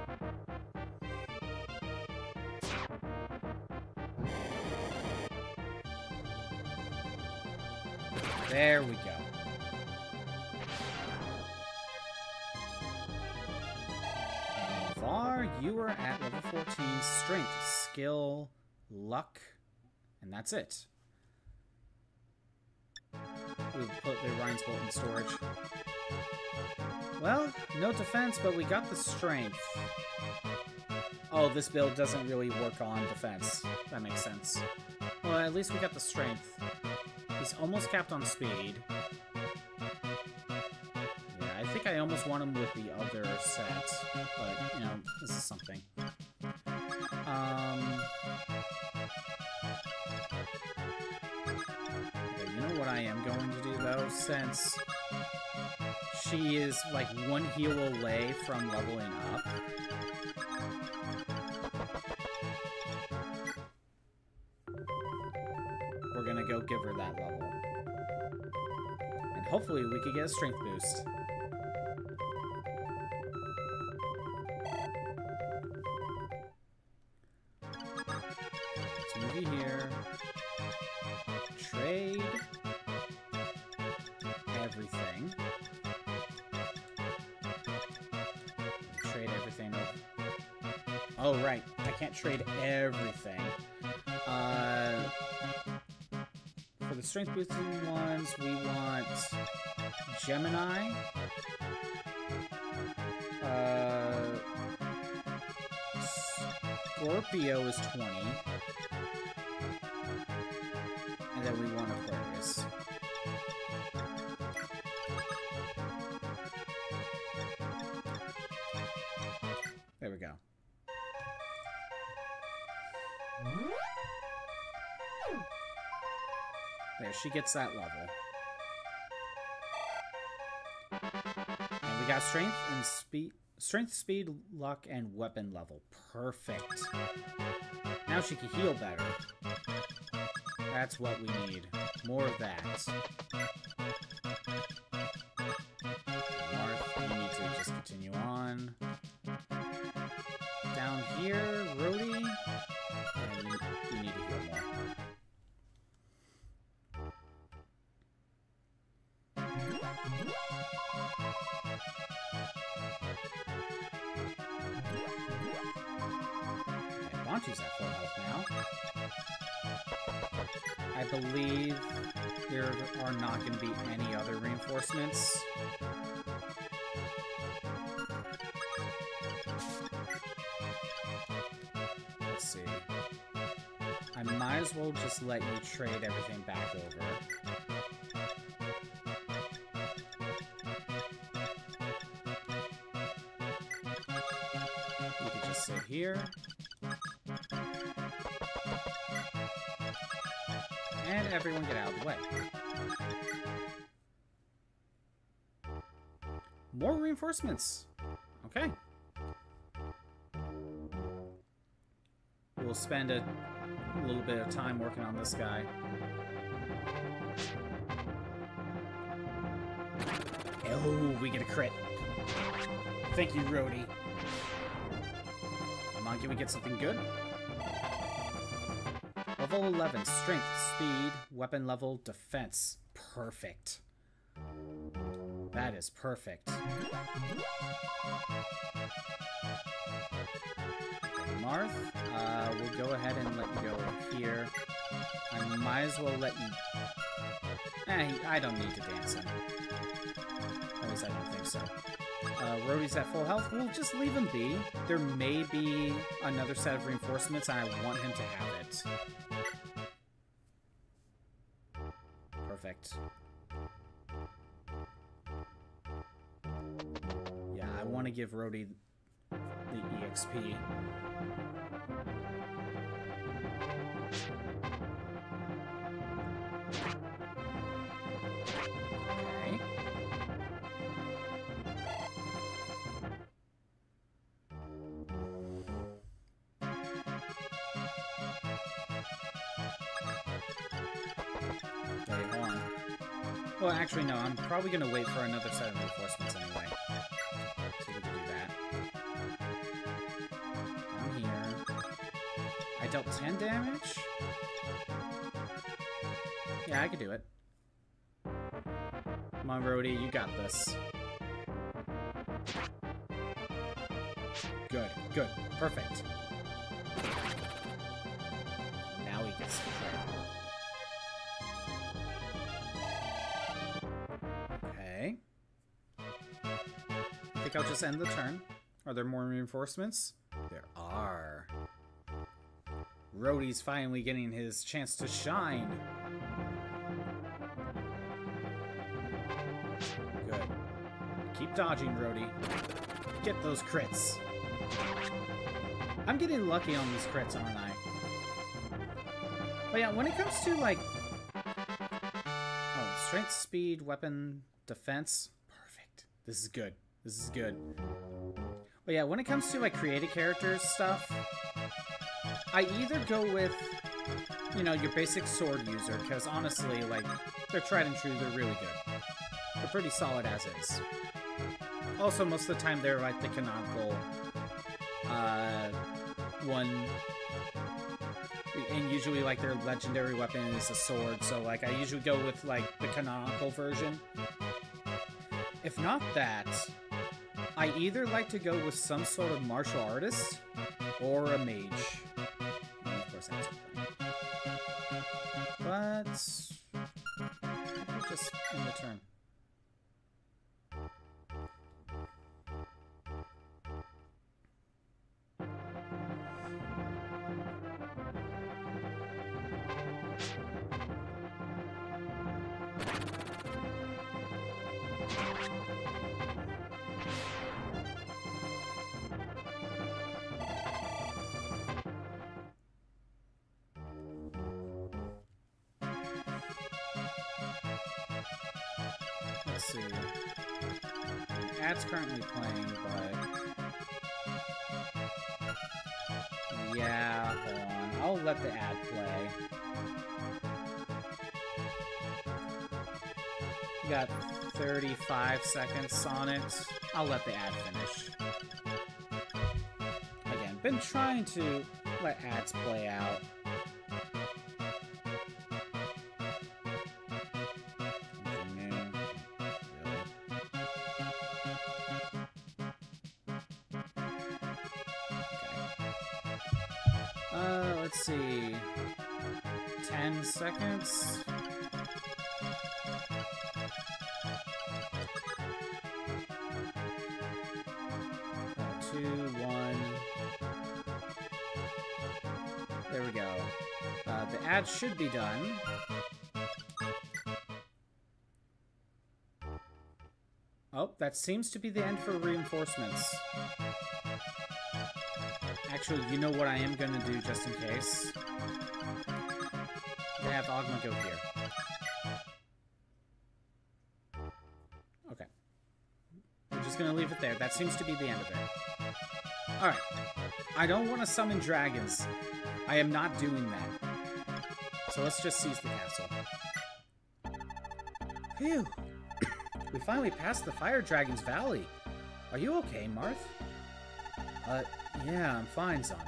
There we go. You are at level 14. Strength, skill, luck, and that's it. We'll put the Ryan's Bolt in storage. Well, no defense, but we got the strength. Oh, this build doesn't really work on defense. That makes sense. Well, at least we got the strength. He's almost capped on speed. I think I almost want him with the other set, but, you know, this is something. Um... You know what I am going to do, though, since she is, like, one heal away from leveling up. We're gonna go give her that level. And hopefully we could get a strength boost. Everything. Uh, for the strength boosting ones, we want Gemini. Uh, Scorpio is 20. And then we want Aquarius. She gets that level. And we got strength and speed, strength, speed, luck, and weapon level. Perfect. Now she can heal better. That's what we need. More of that. Okay, Bantu's at full health now. I believe there are not going to be any other reinforcements. Let's see. I might as well just let you trade everything back over. Here. And everyone get out of the way. More reinforcements. Okay. We'll spend a little bit of time working on this guy. Oh, we get a crit. Thank you, Rhodey. On, can we get something good? Level 11, strength, speed, weapon level, defense. Perfect. That is perfect. Marth, uh, we'll go ahead and let you go here. I might as well let you... Eh, I don't need to dance him. At least I don't think so. Uh, at full health. We'll just leave him be. There may be another set of reinforcements, and I want him to have it. Perfect. Yeah, I want to give Rhodey the EXP. Actually, no. I'm probably going to wait for another set of reinforcements anyway. So we can do that. Down here. I dealt 10 damage? Yeah, I could do it. Come on, Rhodey, you got this. Good, good, perfect. I'll just end the turn. Are there more reinforcements? There are. Rhodey's finally getting his chance to shine. Good. Keep dodging, Rhodey. Get those crits. I'm getting lucky on these crits, aren't I? But yeah, when it comes to, like... Oh, strength, speed, weapon, defense. Perfect. This is good. This is good. But yeah, when it comes to, like, created characters stuff, I either go with, you know, your basic sword user, because honestly, like, they're tried and true, they're really good. They're pretty solid as is. Also, most of the time, they're, like, the canonical, uh, one and usually like their legendary weapon is a sword so like i usually go with like the canonical version if not that i either like to go with some sort of martial artist or a mage. And of course that's but just in the turn 35 seconds on it. I'll let the ad finish. Again, been trying to let ads play out. Uh, let's see. 10 seconds. Ad should be done. Oh, that seems to be the end for reinforcements. Actually, you know what I am going to do just in case? They have Ogma go here. Okay. We're just going to leave it there. That seems to be the end of it. Alright. I don't want to summon dragons. I am not doing that. So let's just seize the castle. Phew. we finally passed the Fire Dragon's Valley. Are you okay, Marth? Uh, yeah, I'm fine, Zane.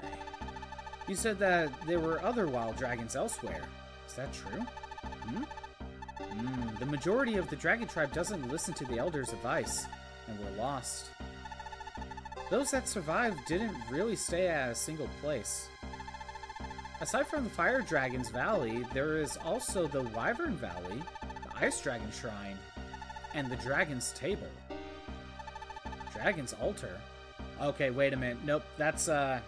You said that there were other wild dragons elsewhere. Is that true? Hmm? Hmm, the majority of the dragon tribe doesn't listen to the Elder's advice, and we're lost. Those that survived didn't really stay at a single place. Aside from the Fire Dragon's Valley, there is also the Wyvern Valley, the Ice Dragon Shrine, and the Dragon's Table. Dragon's altar? Okay, wait a minute. Nope, that's, uh...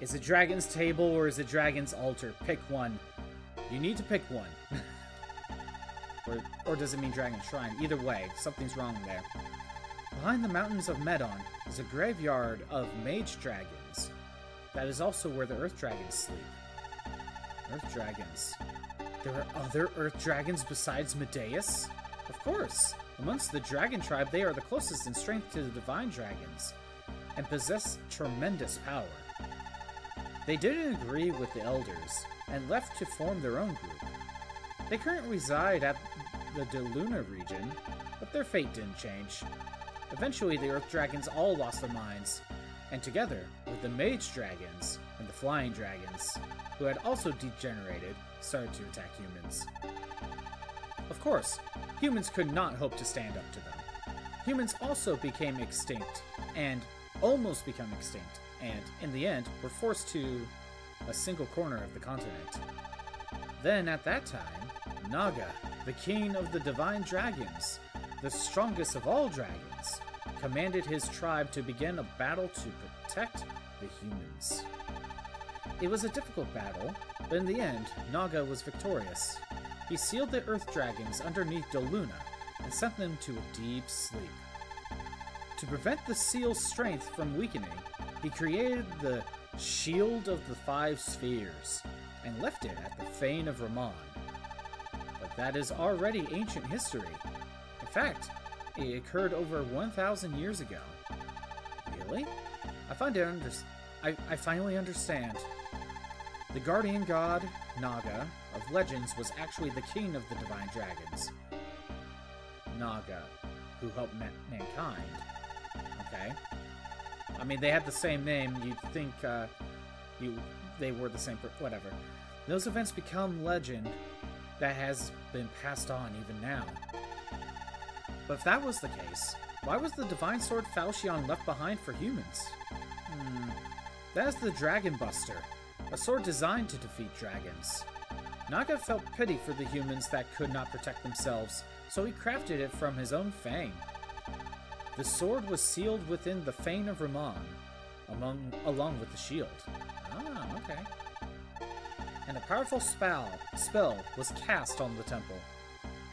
Is it Dragon's table or is it Dragon's altar? Pick one. You need to pick one. [laughs] or, or does it mean Dragon's shrine? Either way, something's wrong there. Behind the mountains of Medon is a graveyard of mage dragons. That is also where the earth dragons sleep. Earth dragons. There are other earth dragons besides Medeus? Of course. Amongst the dragon tribe, they are the closest in strength to the divine dragons, and possess tremendous power. They didn't agree with the elders, and left to form their own group. They currently reside at the Deluna region, but their fate didn't change. Eventually, the Earth Dragons all lost their minds, and together with the Mage Dragons and the Flying Dragons, who had also degenerated, started to attack humans. Of course, humans could not hope to stand up to them. Humans also became extinct, and almost become extinct, and in the end were forced to a single corner of the continent. Then, at that time, Naga, the king of the divine dragons, the strongest of all dragons, commanded his tribe to begin a battle to protect the humans. It was a difficult battle, but in the end, Naga was victorious. He sealed the Earth Dragons underneath Doluna and sent them to a deep sleep. To prevent the seal's strength from weakening, he created the Shield of the Five Spheres and left it at the Fane of Ramon. But that is already ancient history. In fact, it occurred over 1,000 years ago. Really? I find it under I, I finally understand. The guardian god, Naga, of legends was actually the king of the divine dragons. Naga, who helped ma mankind. Okay. I mean, they had the same name. You'd think uh, you they were the same. whatever. Those events become legend that has been passed on even now. But if that was the case, why was the Divine Sword Falchion left behind for humans? Hmm. That is the Dragon Buster, a sword designed to defeat dragons. Naga felt pity for the humans that could not protect themselves, so he crafted it from his own fang. The sword was sealed within the Fane of Ramon, among, along with the shield. Ah, okay. And a powerful spell, spell was cast on the temple,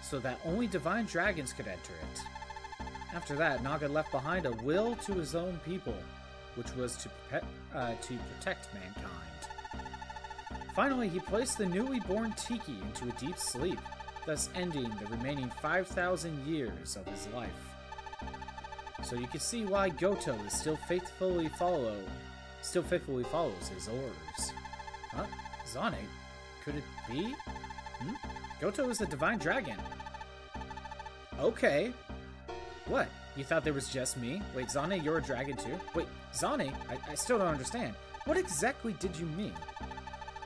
so that only divine dragons could enter it. After that, Naga left behind a will to his own people, which was to, uh, to protect mankind. Finally, he placed the newly born Tiki into a deep sleep, thus ending the remaining 5,000 years of his life. So you can see why Goto is still faithfully follow, still faithfully follows his orders. Huh? Zane? Could it be? Hmm? Goto is a divine dragon. Okay. What? You thought there was just me? Wait, Zane, you're a dragon too? Wait, Zane? I, I still don't understand. What exactly did you mean?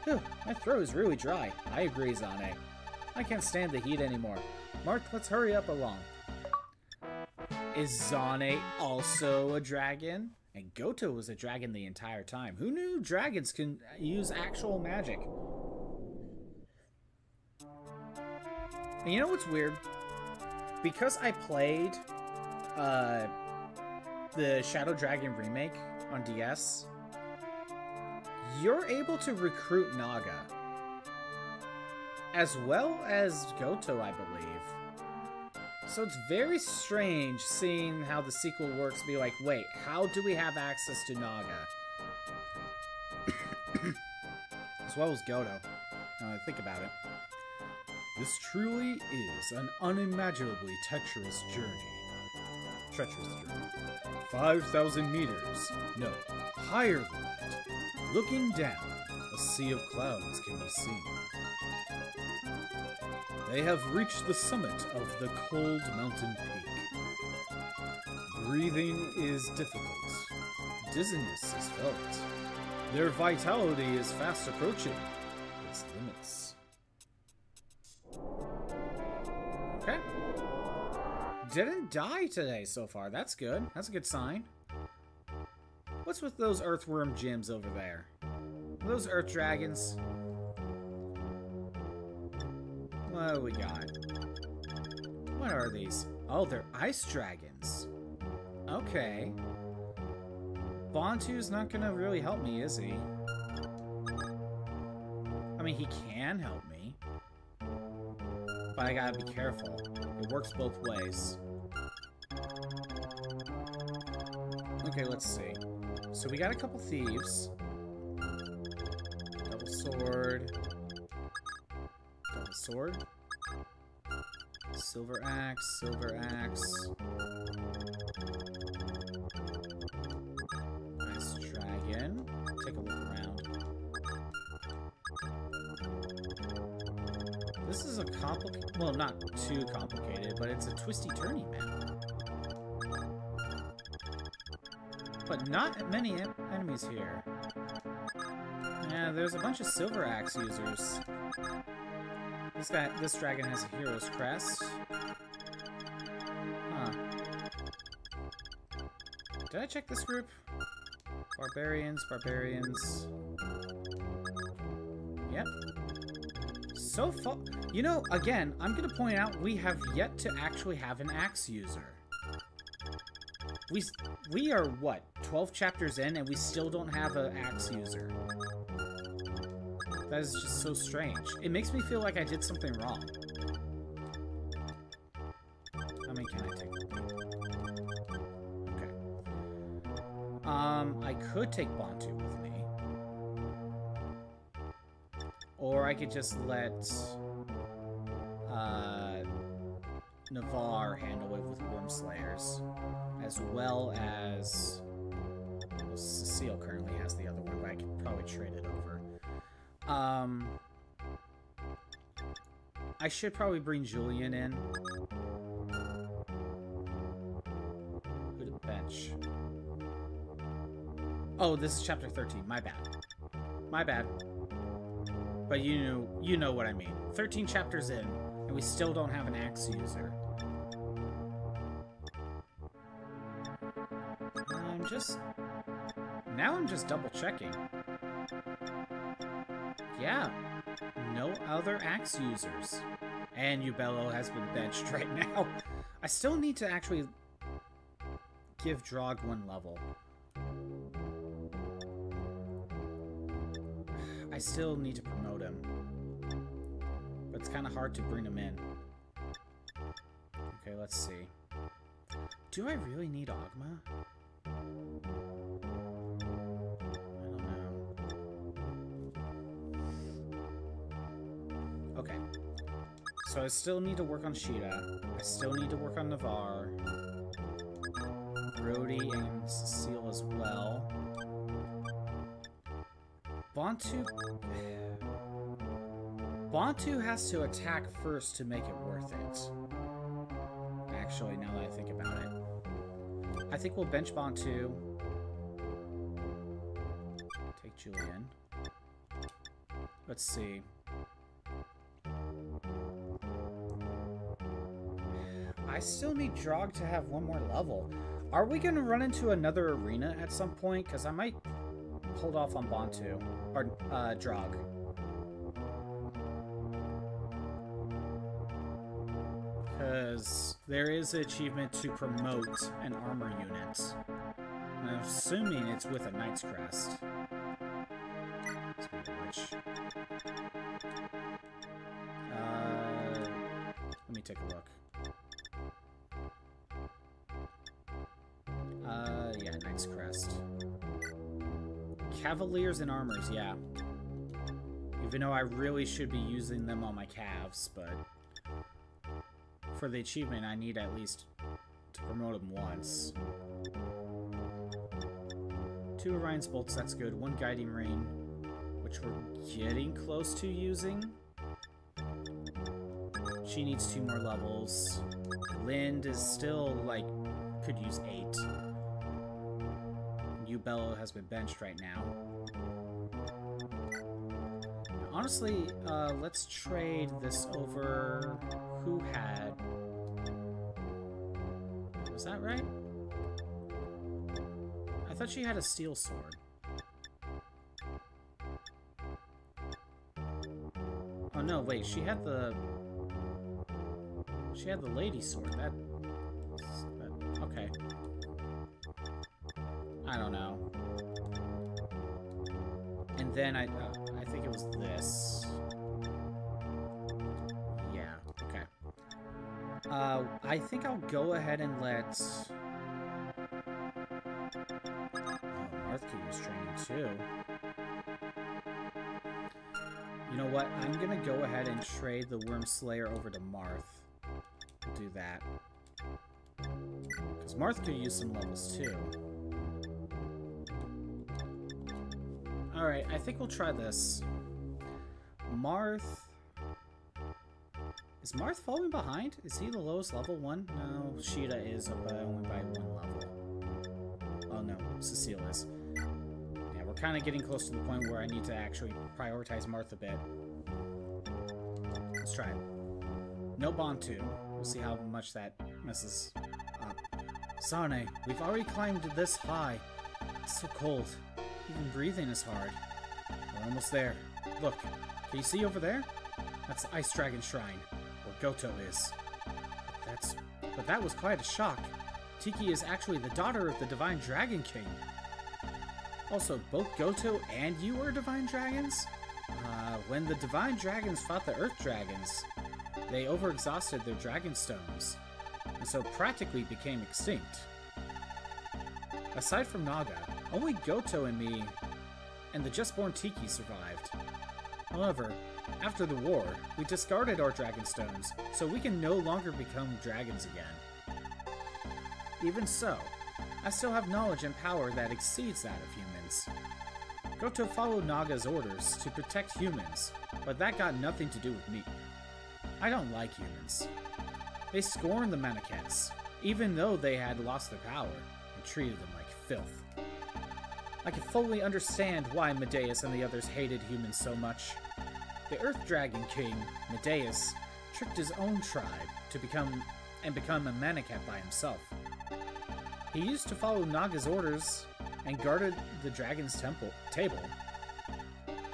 Whew, my throat is really dry. I agree, Zane. I can't stand the heat anymore. Mark, let's hurry up along. Is Zane also a dragon? And Goto was a dragon the entire time. Who knew dragons can use actual magic? And you know what's weird? Because I played uh, the Shadow Dragon remake on DS, you're able to recruit Naga. As well as Goto, I believe. So it's very strange seeing how the sequel works be like, wait, how do we have access to Naga? [coughs] as well as Goto. Now think about it. This truly is an unimaginably treacherous journey. Treacherous journey. 5,000 meters. No, higher than that. Looking down, a sea of clouds can be seen. They have reached the summit of the cold mountain peak. Breathing is difficult. Dizziness is felt. Their vitality is fast approaching die today so far. That's good. That's a good sign. What's with those earthworm gems over there? Those earth dragons? What do we got? What are these? Oh, they're ice dragons. Okay. Bantu's not gonna really help me, is he? I mean, he can help me. But I gotta be careful. It works both ways. Okay, let's see. So we got a couple thieves. Double sword. Double sword. Silver axe, silver axe. Nice dragon. Take a look around. This is a complicated, well, not too complicated, but it's a twisty-turny map. Not many en enemies here. Yeah, there's a bunch of silver axe users. This guy, this dragon has a hero's crest. Huh. Did I check this group? Barbarians, barbarians. Yep. So far, you know, again, I'm gonna point out we have yet to actually have an axe user. We we are what 12 chapters in, and we still don't have an axe user. That is just so strange. It makes me feel like I did something wrong. How many can I take? Okay. Um, I could take Bantu with me. Or I could just let uh, Navarre handle it with Wyrmslayers. As well as... Cecile currently has the other one, but I could probably trade it over. Um, I should probably bring Julian in. Who to bench? Oh, this is chapter 13. My bad. My bad. But you know, you know what I mean. 13 chapters in, and we still don't have an axe user. I'm just... Now I'm just double checking. Yeah, no other axe users. And Ubello has been benched [laughs] right now. I still need to actually give Drog one level. I still need to promote him. But it's kind of hard to bring him in. Okay, let's see. Do I really need Ogma? So I still need to work on Sheeta. I still need to work on Navarre. Brody and Cecile as well. Bantu... Bantu has to attack first to make it worth it. Actually, now that I think about it. I think we'll bench Bantu. Take Julian. Let's see. I still need Drog to have one more level. Are we going to run into another arena at some point? Because I might hold off on Bantu. Or, uh, Drog. Because there is an achievement to promote an armor unit. And I'm assuming it's with a Knight's Crest. Uh, let me take a look. Cavaliers and Armors, yeah. Even though I really should be using them on my calves, but... For the achievement, I need at least to promote them once. Two Orion's Bolts, that's good. One Guiding Rain, which we're getting close to using. She needs two more levels. Linde is still, like, could use eight. Ubello has been benched right now. Honestly, uh, let's trade this over... Who had... Was that right? I thought she had a steel sword. Oh no, wait, she had the... She had the lady sword. That... I don't know. And then I, uh, I think it was this. Yeah, okay. Uh, I think I'll go ahead and let... Oh, Marth could use training too. You know what? I'm gonna go ahead and trade the Wyrmslayer over to Marth. do that. Because Marth could use some levels too. Alright, I think we'll try this. Marth... Is Marth falling behind? Is he the lowest level one? No, Sheeta is only by one level. Oh no, Cecile is. Yeah, we're kind of getting close to the point where I need to actually prioritize Marth a bit. Let's try it. No Bantu. We'll see how much that messes up. Zane, we've already climbed this high. It's so cold. Even breathing is hard. We're almost there. Look, can you see over there? That's the Ice Dragon Shrine, where Goto is. That's... But that was quite a shock. Tiki is actually the daughter of the Divine Dragon King. Also, both Goto and you are Divine Dragons? Uh, when the Divine Dragons fought the Earth Dragons, they overexhausted their Dragon Stones, and so practically became extinct. Aside from Naga, only Goto and me and the just-born Tiki survived. However, after the war, we discarded our Dragon Stones, so we can no longer become dragons again. Even so, I still have knowledge and power that exceeds that of humans. Goto followed Naga's orders to protect humans, but that got nothing to do with me. I don't like humans. They scorned the Manakets, even though they had lost their power, and treated them like filth. I can fully understand why Medeus and the others hated humans so much. The Earth Dragon King, Medeus, tricked his own tribe to become and become a Manakete by himself. He used to follow Naga's orders and guarded the dragon's temple table.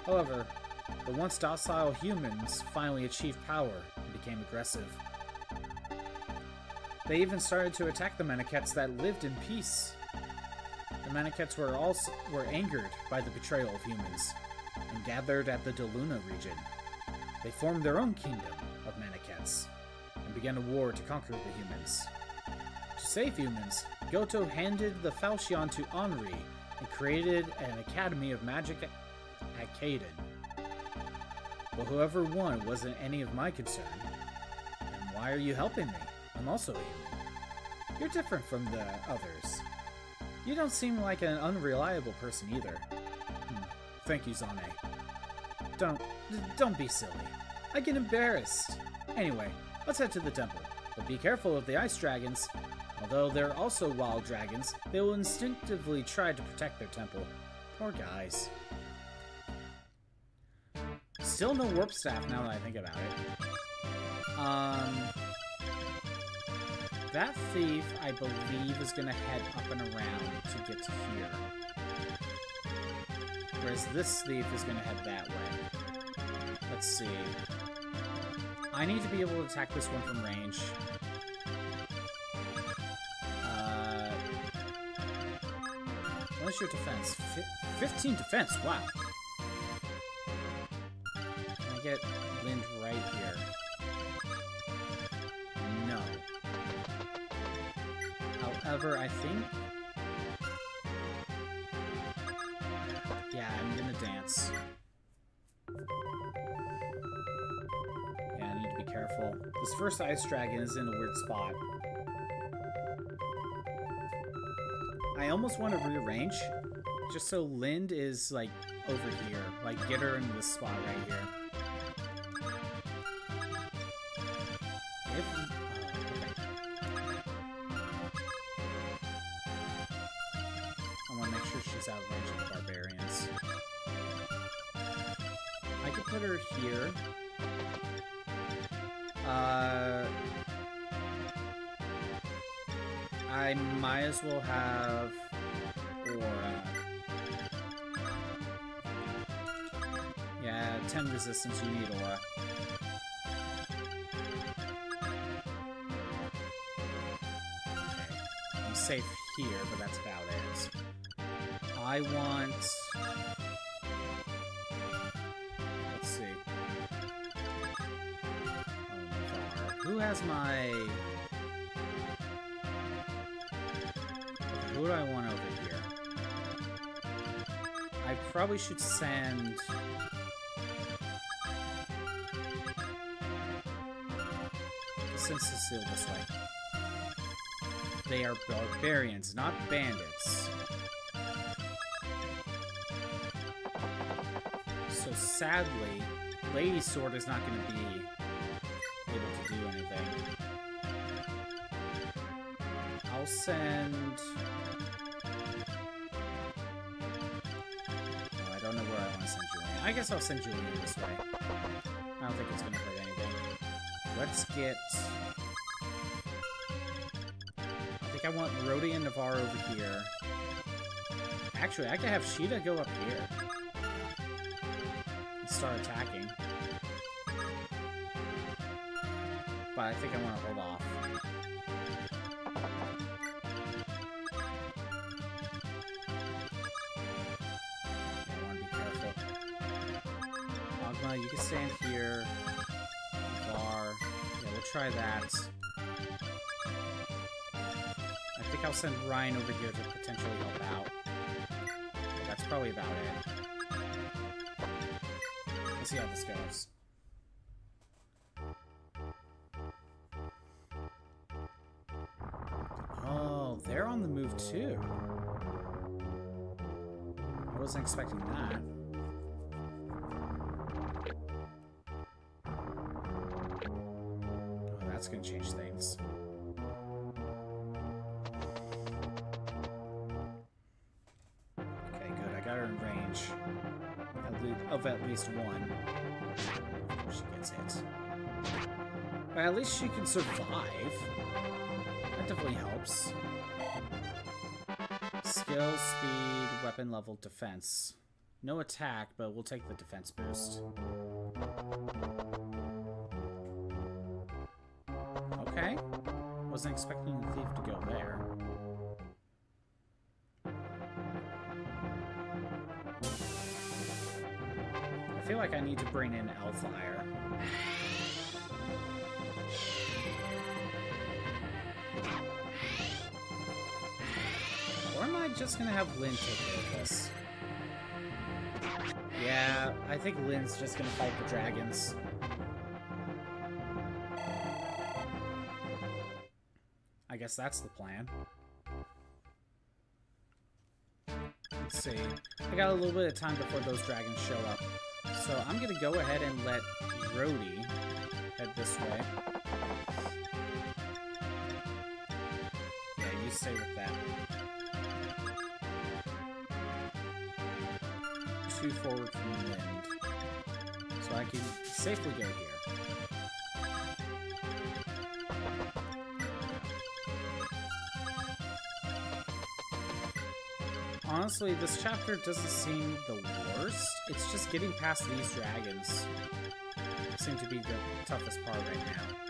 However, the once docile humans finally achieved power and became aggressive. They even started to attack the Manakets that lived in peace. The Manakets were also were angered by the betrayal of humans and gathered at the Deluna region. They formed their own kingdom of Manakets and began a war to conquer the humans. To save humans, Goto handed the Falchion to Anri and created an academy of magic at Caden. But whoever won wasn't any of my concern. And why are you helping me? I'm also a human. You're different from the others. You don't seem like an unreliable person either. Hmm. Thank you, Zane. Don't, don't be silly. I get embarrassed. Anyway, let's head to the temple. But be careful of the ice dragons. Although they're also wild dragons, they will instinctively try to protect their temple. Poor guys. Still no warp staff now that I think about it. Um, that thief, I believe, is going to head up and around to get to here. Whereas this thief is going to head that way. Let's see. I need to be able to attack this one from range. Uh, what is your defense? F 15 defense, wow. Can I get Linde right here? I think... Yeah, I'm gonna dance. Yeah, I need to be careful. This first Ice Dragon is in a weird spot. I almost want to rearrange, just so Linde is, like, over here. Like, get her in this spot right here. Well have Aura. Yeah, 10 resistance, you need Aura. I'm safe here, but that's about it. I want... Let's see. Oh, Who has my... probably should send... Send Cecile this way. They are barbarians, not bandits. So sadly, Lady Sword is not going to be able to do anything. I'll send... I guess I'll send Julian this way. I don't think it's to hurt anything. Let's get... I think I want Rhodey and Navarre over here. Actually, I could have Sheeta go up here. And start attacking. But I think I want to hold off. Try that. I think I'll send Ryan over here to potentially help out. That's probably about it. Let's see how this goes. Oh, they're on the move too. I wasn't expecting that. That's gonna change things. Okay, good. I got her in range of at least one. She gets hit. But at least she can survive. That definitely helps. Skill, speed, weapon level, defense. No attack, but we'll take the defense boost. I wasn't expecting the thief to go there. I feel like I need to bring in Elfire. Or am I just gonna have Lynn take care of this? Yeah, I think Lynn's just gonna fight the dragons. Guess that's the plan. Let's see. I got a little bit of time before those dragons show up. So I'm gonna go ahead and let Rhodey head this way. Yeah, you stay with that. Two forward from the Wind. So I can safely go here. Honestly, this chapter doesn't seem the worst. It's just getting past these dragons seem to be the toughest part right now.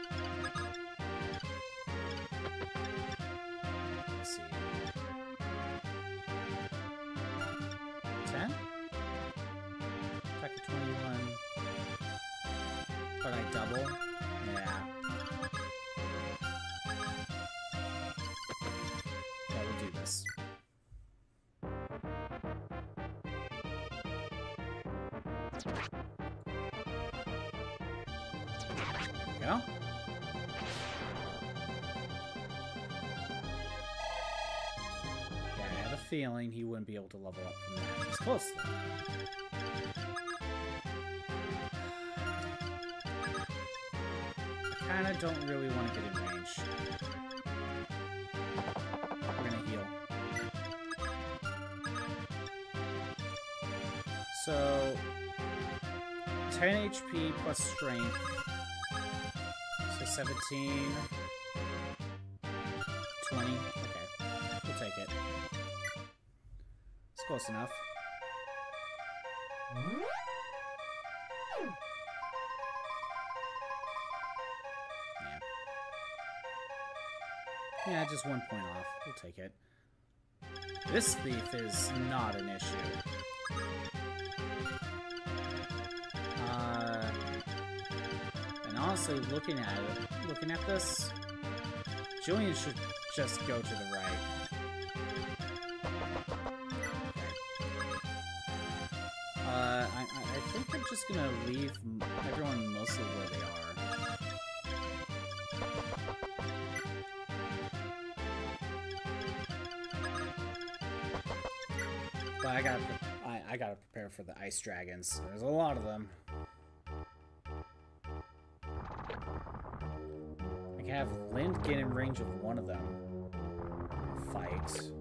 Level up from that. He's close though. Kinda don't really want to get in range. We're gonna heal. So, 10 HP plus strength. So 17. Close enough. Yeah. Yeah, just one point off. We'll take it. This thief is not an issue. Uh, and honestly, looking at it, looking at this, Julian should just go to the right. Just gonna leave everyone mostly where they are. But I gotta, I, I gotta prepare for the ice dragons. There's a lot of them. I can have Linde get in range of one of them. Fight.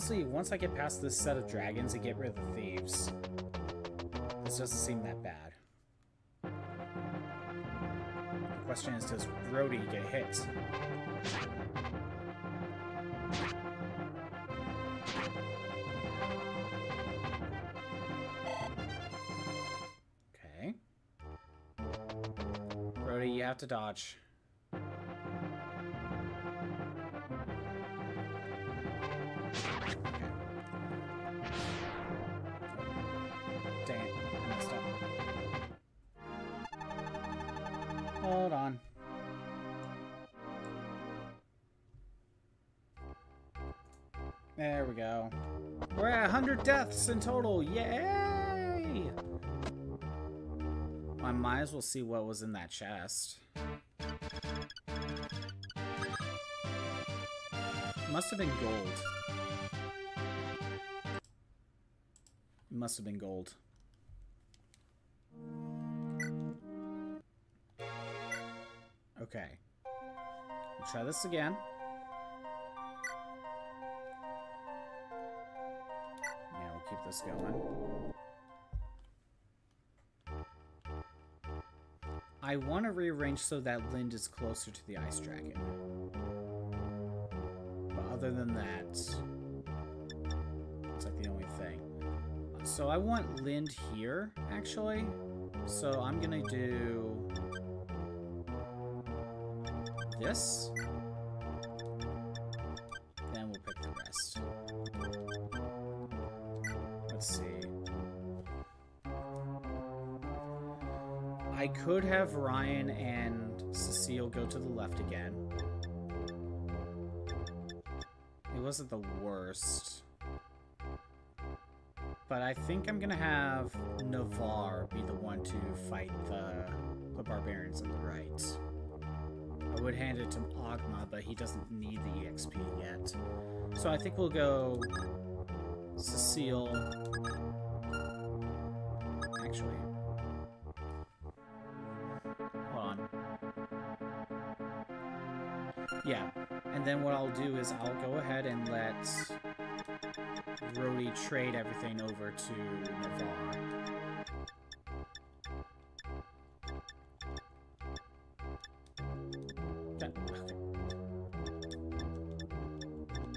Honestly, once I get past this set of dragons and get rid of the thieves, this doesn't seem that bad. The question is, does Brody get hit? Okay. Brody, you have to dodge. Deaths in total. Yay! I might as well see what was in that chest. Must have been gold. Must have been gold. Okay. We'll try this again. Going. I want to rearrange so that Linde is closer to the Ice Dragon. But other than that, it's like the only thing. So I want Linde here, actually. So I'm gonna do this. I could have Ryan and Cecile go to the left again. It wasn't the worst. But I think I'm gonna have Navarre be the one to fight the, the barbarians on the right. I would hand it to Ogma, but he doesn't need the EXP yet. So I think we'll go Cecile. Actually. And then what I'll do is I'll go ahead and let Rhodey trade everything over to Navarre.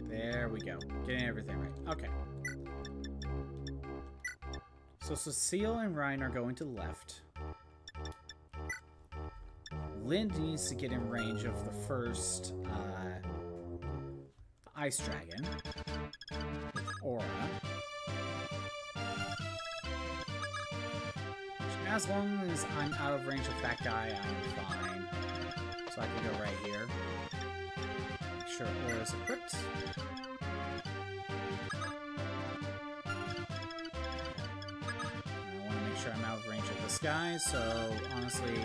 There we go. Getting everything right. Okay. So Cecile and Ryan are going to left. Linde needs to get in range of the first Ice Dragon. Aura. As long as I'm out of range of that guy, I'm fine. So I can go right here. Make sure Aura's equipped. I want to make sure I'm out of range of this guy, so honestly,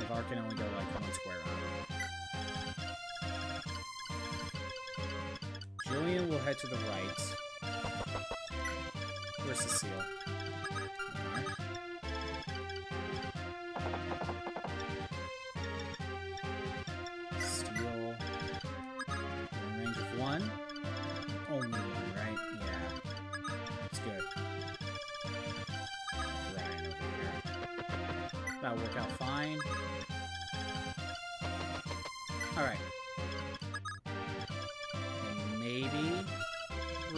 Navarre can only go like one square. Will head to the right. Where's Cecile? Alright. Steel. Range of one. Only one, right? Yeah. Good. Over here. That'll work out fine. Alright.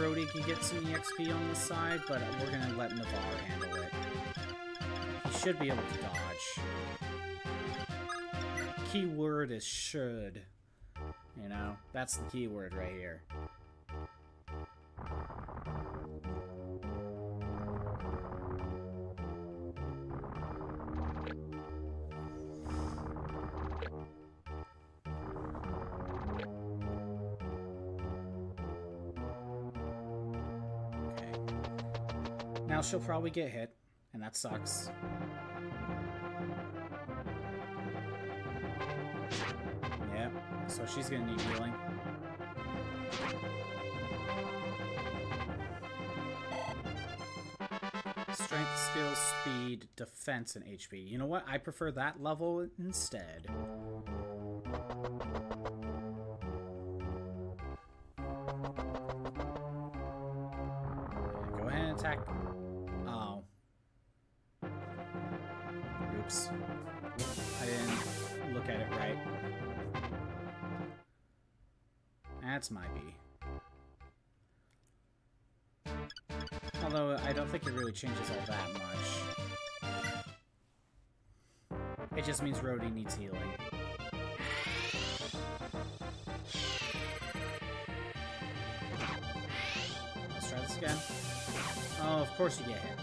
Rhodey can get some EXP on this side, but we're gonna let Navarre handle it. He should be able to dodge. Key word is should. You know, that's the keyword right here. She'll probably get hit, and that sucks. Yep, so she's gonna need healing. Strength, skill, speed, defense, and HP. You know what? I prefer that level instead. Changes all that much. It just means Rhodey needs healing. Let's try this again. Oh, of course you get hit.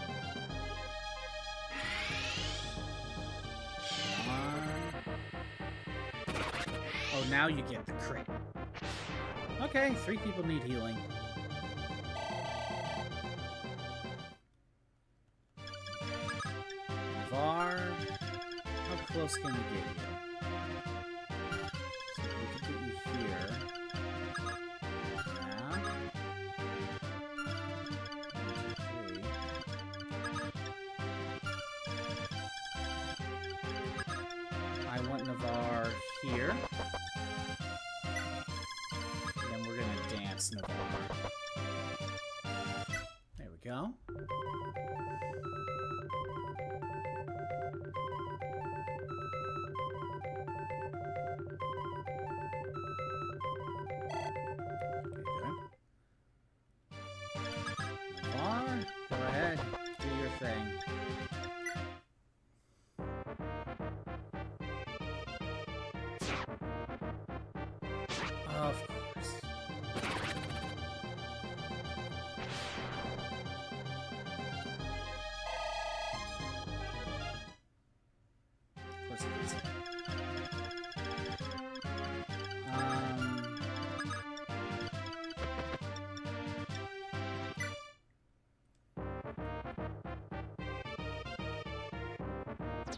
Oh, now you get the crit. Okay, three people need healing. Close can we get you?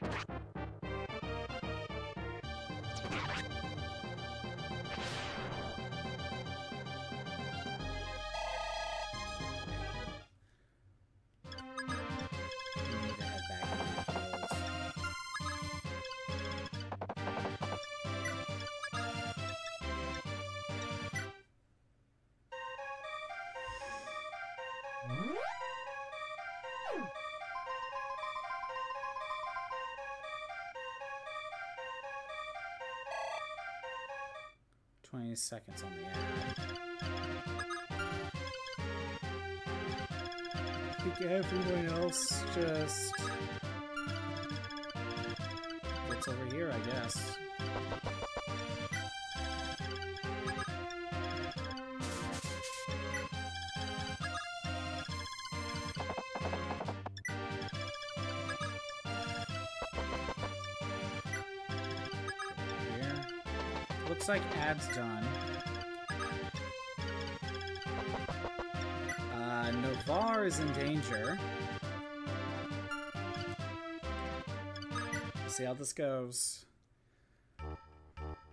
you 20 seconds on the ad. I think everyone else just gets over here, I guess. Looks like ad's done. Uh, Navarre is in danger. See how this goes.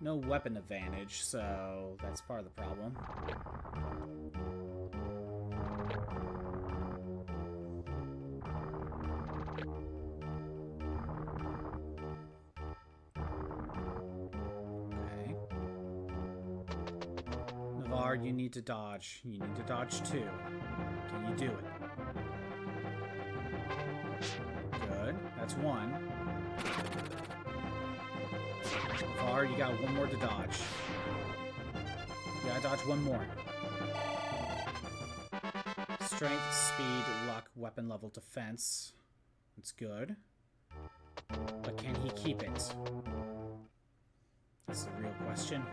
No weapon advantage, so that's part of the problem. Dodge. You need to dodge too. Can you do it? Good. That's one. Navarre, you got one more to dodge. You gotta dodge one more. Strength, speed, luck, weapon level, defense. That's good. But can he keep it? That's the real question.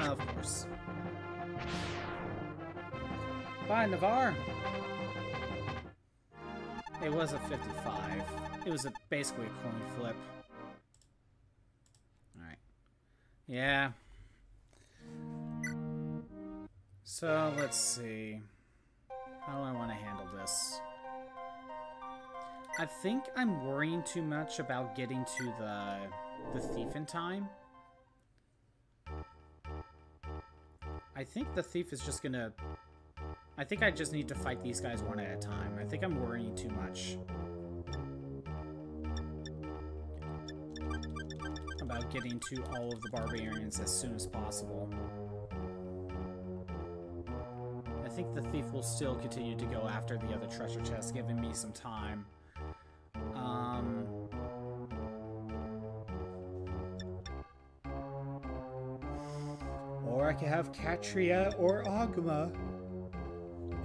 Of course. Bye, Navarre! It was a 55. It was a, basically a coin flip. Alright. Yeah. So, let's see. How do I want to handle this? I think I'm worrying too much about getting to the the thief in time. I think the thief is just gonna... I think I just need to fight these guys one at a time. I think I'm worrying too much. About getting to all of the barbarians as soon as possible. I think the thief will still continue to go after the other treasure chest, giving me some time. I could have Catria or Ogma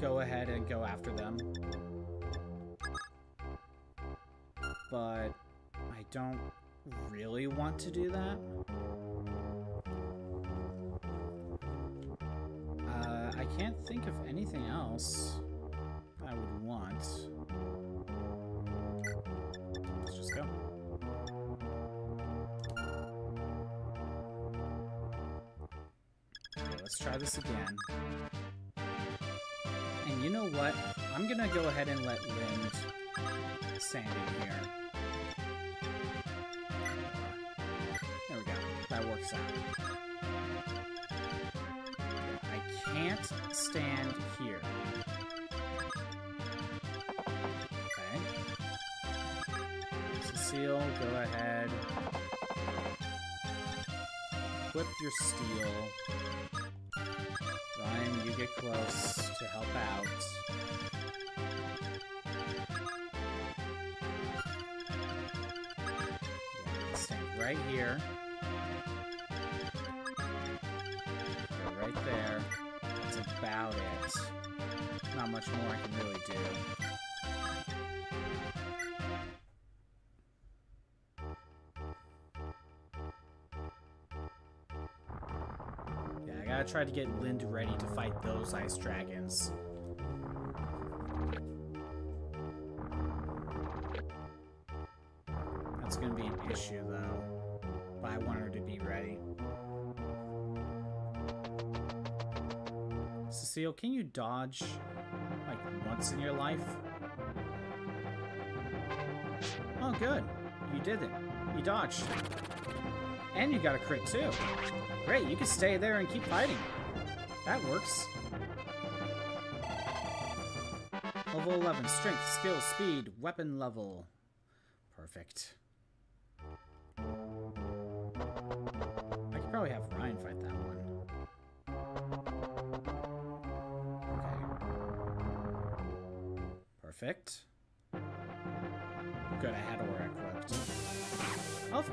go ahead and go after them. But I don't really want to do that. Uh, I can't think of anything else I would want. Okay, let's try this again. And you know what? I'm gonna go ahead and let Linde stand in here. There we go. That works out. I can't stand here. Okay. Cecile, go ahead. Equip your steel. Ryan, you get close to help out. Stand right here. Go right there. That's about it. Not much more I can really do. Gotta try to get Linde ready to fight those ice dragons. That's gonna be an issue, though. But I want her to be ready. Cecile, can you dodge, like, once in your life? Oh, good. You did it. You dodged. And you got a crit, too. Great, you can stay there and keep fighting. That works. Level 11, strength, skill, speed, weapon level. Perfect. I could probably have Ryan fight that one. Okay. Perfect.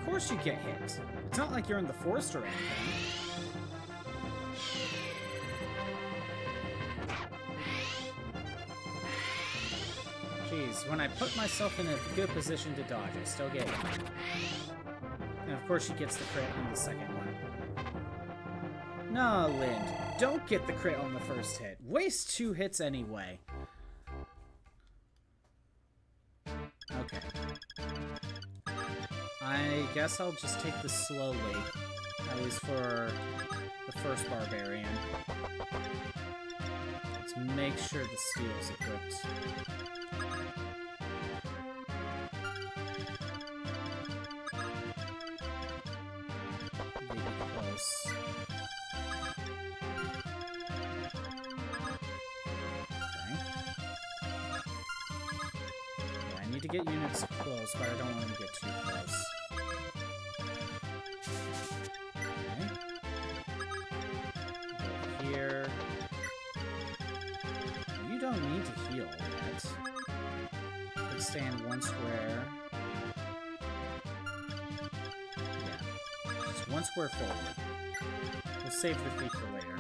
Of course you get hit. It's not like you're in the forest or anything. Jeez, when I put myself in a good position to dodge, I still get hit. And of course she gets the crit on the second one. Nah, Linde, don't get the crit on the first hit. Waste two hits anyway. I guess I'll just take this slowly. At least for the first barbarian. Let's make sure the steel's equipped. Get units close, but I don't want them to get too close. Stand one square. Yeah. Just one square forward. We'll save the feet for later.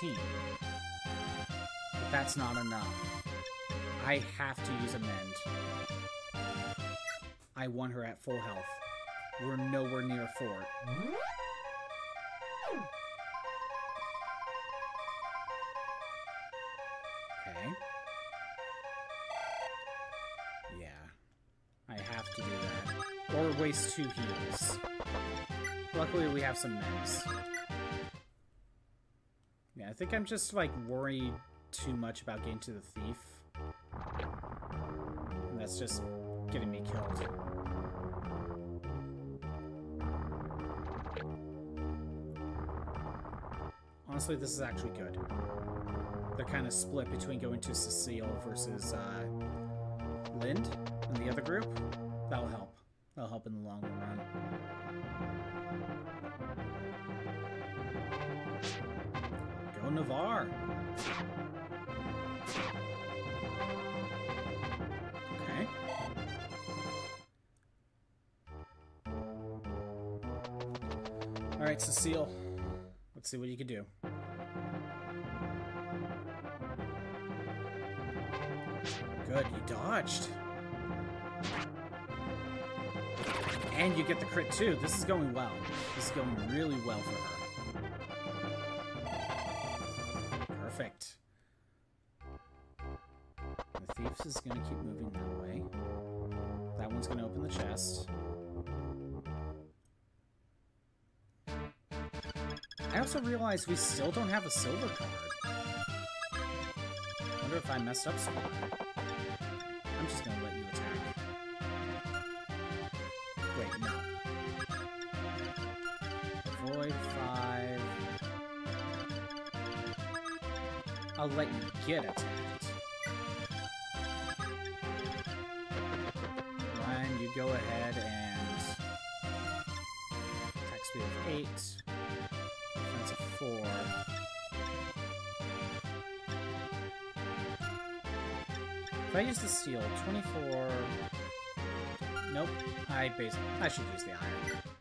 19. But that's not enough. I have to use Amend. I want her at full health. We're nowhere near four. Okay. Yeah. I have to do that. Or waste two heals. Luckily, we have some meds. Think I'm just, like, worried too much about getting to the thief. And that's just getting me killed. Honestly, this is actually good. They're kind of split between going to Cecile versus uh, Linde and the other group. That'll help. That'll help in the long run. Navarre. Okay. All right, Cecile. Let's see what you can do. Good, you dodged. And you get the crit too. This is going well. This is going really well for her. Also we still don't have a silver card. wonder if I messed up somewhere. I'm just gonna let you attack. Wait, no. Avoid five. I'll let you get attacked. Ryan, you go ahead and attack speed of eight. Four. If I use the steel, 24... Nope, I base I should use the iron.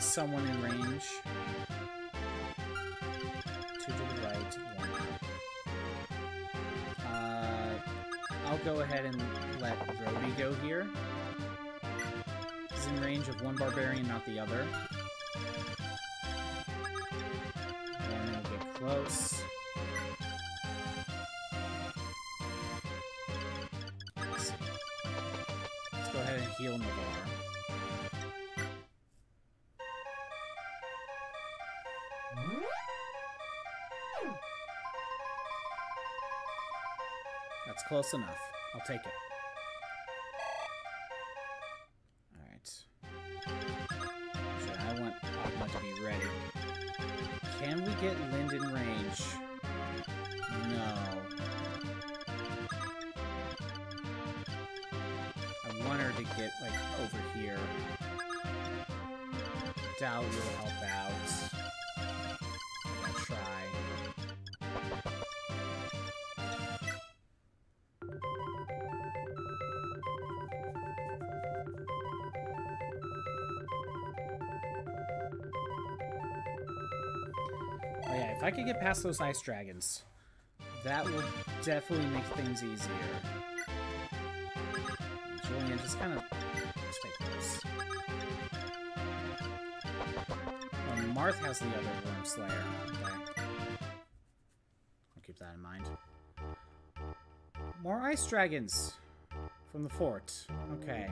Get someone in range. Two to the right, one. Uh, I'll go ahead and let Roby go here. He's in range of one barbarian, not the other. Close enough. I'll take it. If I could get past those ice dragons, that would definitely make things easier. Julian, just kind of stay close. I Marth has the other Wyrmslayer. Okay. I'll keep that in mind. More ice dragons from the fort. Okay.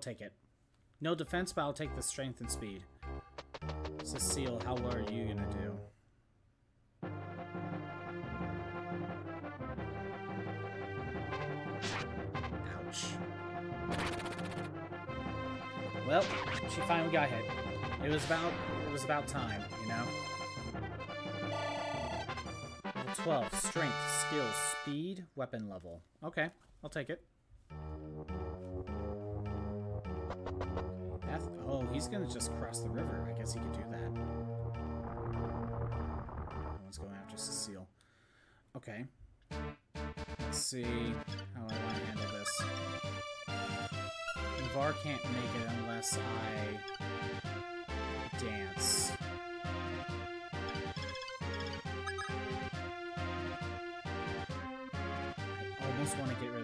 Take it. No defense, but I'll take the strength and speed. Cecile, how low are you gonna do? Ouch. Well, she finally got hit. It was about it was about time, you know? 12. Strength, skill, speed, weapon level. Okay, I'll take it. That's, oh, he's gonna just cross the river. I guess he could do that. No one's going after Cecile. Okay. Let's see how I want to handle this. Var can't make it unless I dance. I almost want to get rid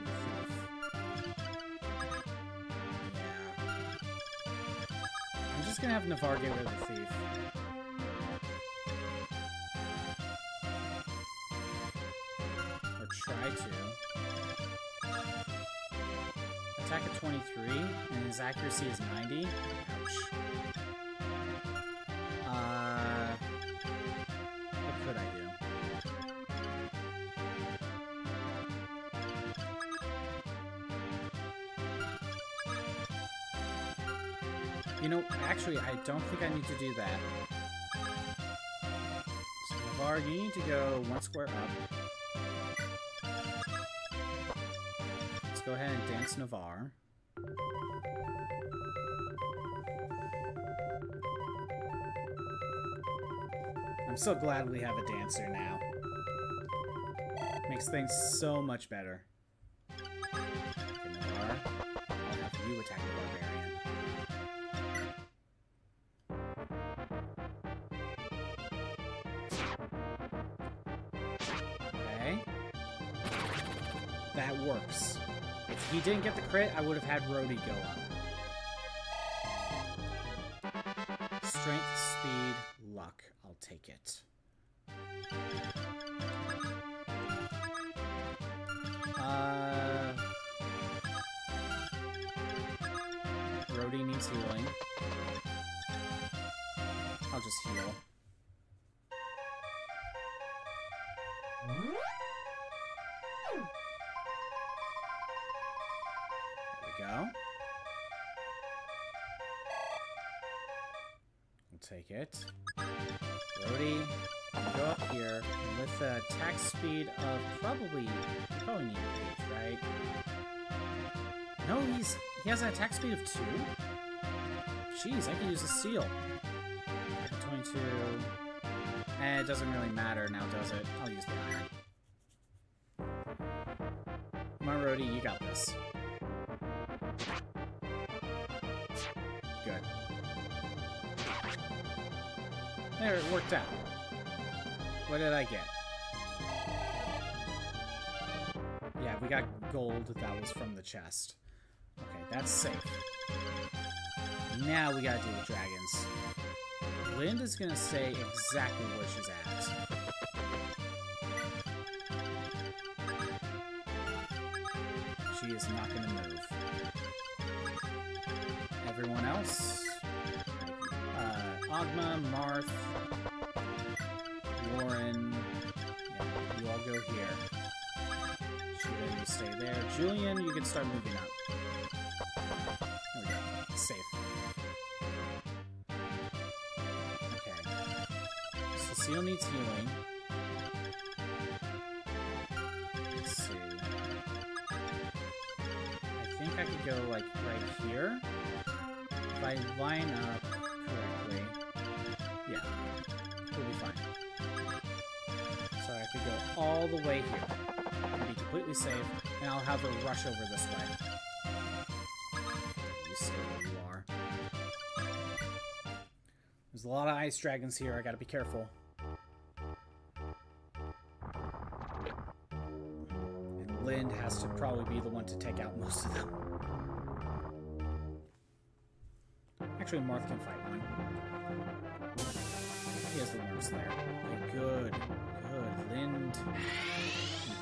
just gonna have Navarre get rid of the thief. Or try to. Attack at 23, and his accuracy is 90. Ouch. You know, actually, I don't think I need to do that. So, Navarre, you need to go one square up. Let's go ahead and dance Navarre. I'm so glad we have a dancer now. Makes things so much better. Didn't get the crit, I would have had Rhodey go up. Take it. Rhodey, go up here with a attack speed of probably, probably eight, right? No, he's he has an attack speed of two. Jeez, I could use a seal. 22. Eh, it doesn't really matter now, does it? I'll use the iron. Come on, Rhodey, you got this. It worked out. What did I get? Yeah, we got gold. That was from the chest. Okay, that's safe. Now we gotta deal with dragons. Linda's gonna say exactly where she's at. Julian, you can start moving up. There we go. Safe. Okay. Cecile needs healing. Let's see. I think I could go like right here. If I line up correctly, yeah, we'll be fine. So I could go all the way here and be completely safe, and I'll have her rush over this way. You stay where you are. There's a lot of ice dragons here, I gotta be careful. And Linde has to probably be the one to take out most of them. Actually, Marth can fight one. He has the Wyrmslayer. Okay, good. Good. Linde.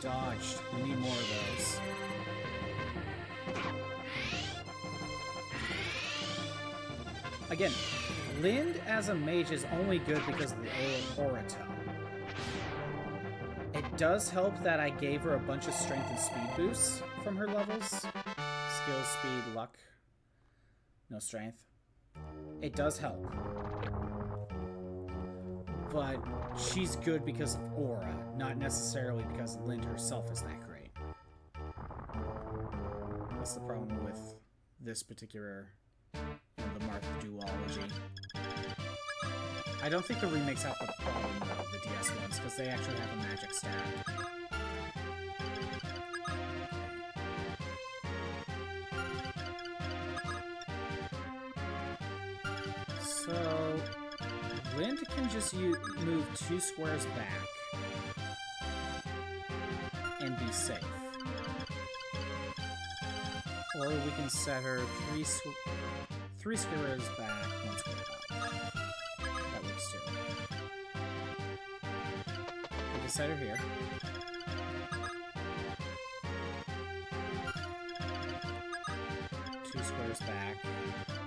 Dodged. We need more of those. Again, Linde as a mage is only good because of the Orato. It does help that I gave her a bunch of strength and speed boosts from her levels. Skill, speed, luck. No strength. It does help. But she's good because of aura, not necessarily because Linde herself is that great. That's the problem with this particular you know, the Marth duology. I don't think the remakes have the problem of the DS ones, because they actually have a magic stat. Just use, move two squares back and be safe. Or we can set her three three squares back, one square up. That works too. We can set her here. Two squares back.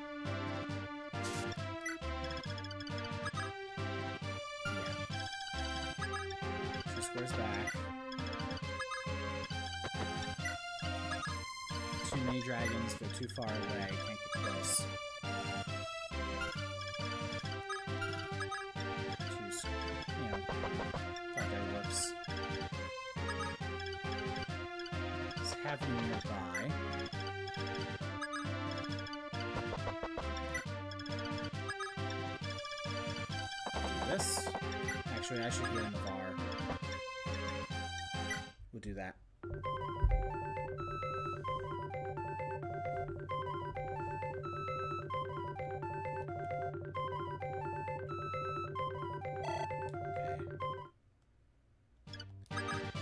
Back. Too many dragons, they're too far away, can't get close. Too, you know, have you nearby. This. Actually, I should. We'll do that.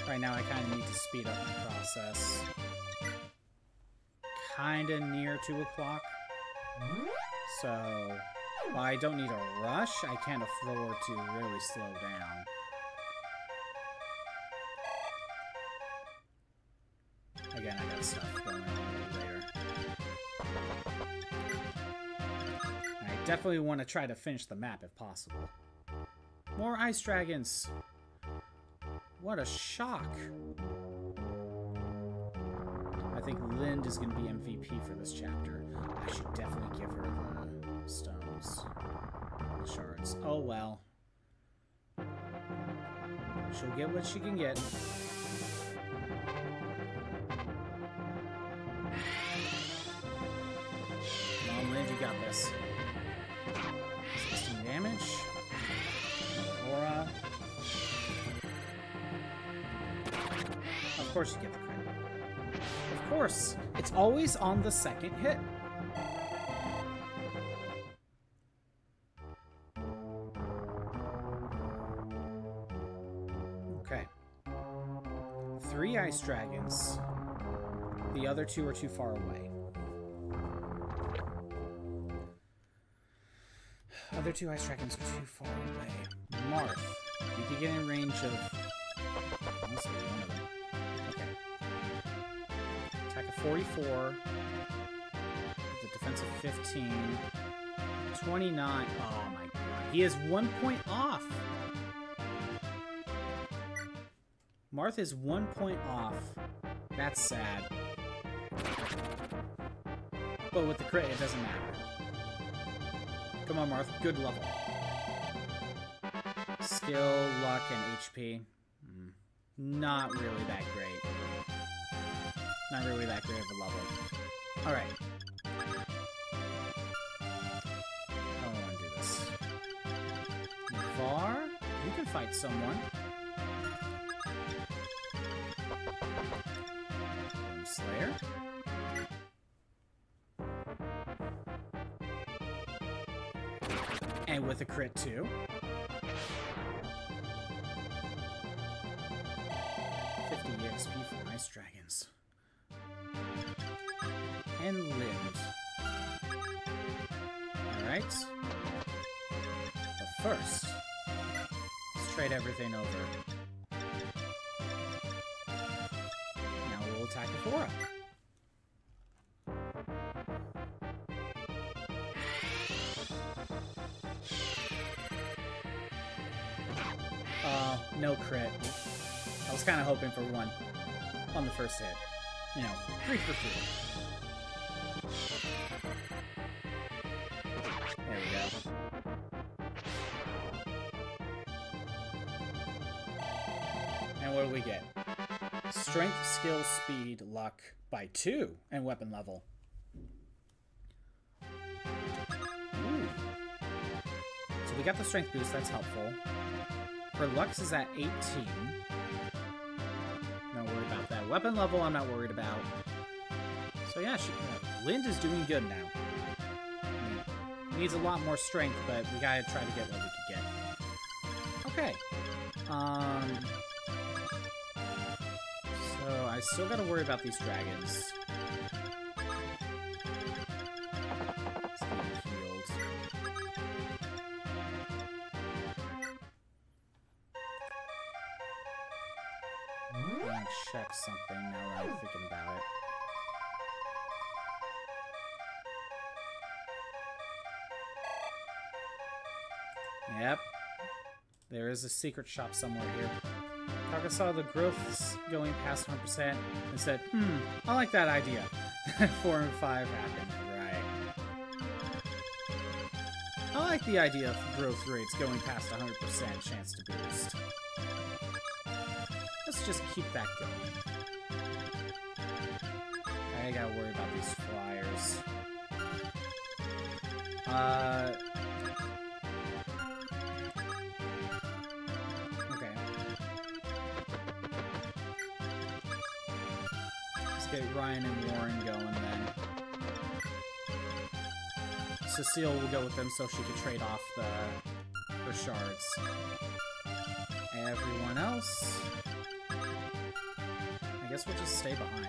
Right now I kind of need to speed up my process. Kind of near 2 o'clock. So, while I don't need a rush, I can't afford to really slow down. Definitely want to try to finish the map if possible. More ice dragons! What a shock! I think Linde is going to be MVP for this chapter. I should definitely give her the stones. The shards. Oh well. She'll get what she can get. On, Linde, you got this. Course you get the credit. Of course! It's always on the second hit. Okay. Three ice dragons. The other two are too far away. Other two ice dragons are too far away. Marth. You could get in range of... 44. The defense of 15. 29. Oh my god. He is one point off. Marth is one point off. That's sad. But with the crit, it doesn't matter. Come on, Marth. Good level. Skill, luck, and HP. Mm, Not really that great. Not really that great of a level. Alright. How do I want to do this? Navarre? You can fight someone. Slayer? And with a crit too. 50 EXP for Ice Dragons. And. Alright. But first, let's trade everything over. Now we'll attack Aphora. Uh, no crit. I was kind of hoping for one on the first hit. You know, three for three. Strength, skill, speed, luck by two, and weapon level. Ooh. So we got the strength boost, that's helpful. Her Lux is at 18. Not worried about that. Weapon level, I'm not worried about. So yeah, she, uh, Linde is doing good now. Needs a lot more strength, but we gotta try to get what we can get. Okay. Um. So I still gotta worry about these dragons. Check something now that I'm thinking about it. Yep. There is a secret shop somewhere here. Taka saw the growths going past 100% and said, hmm, I like that idea. [laughs] 4 and 5 happened, right. I like the idea of growth rates going past 100% chance to boost. Let's just keep that going. I gotta worry about these flyers. Uh... get Ryan and Warren going then. Cecile will go with them so she can trade off the her shards. Everyone else... I guess we'll just stay behind.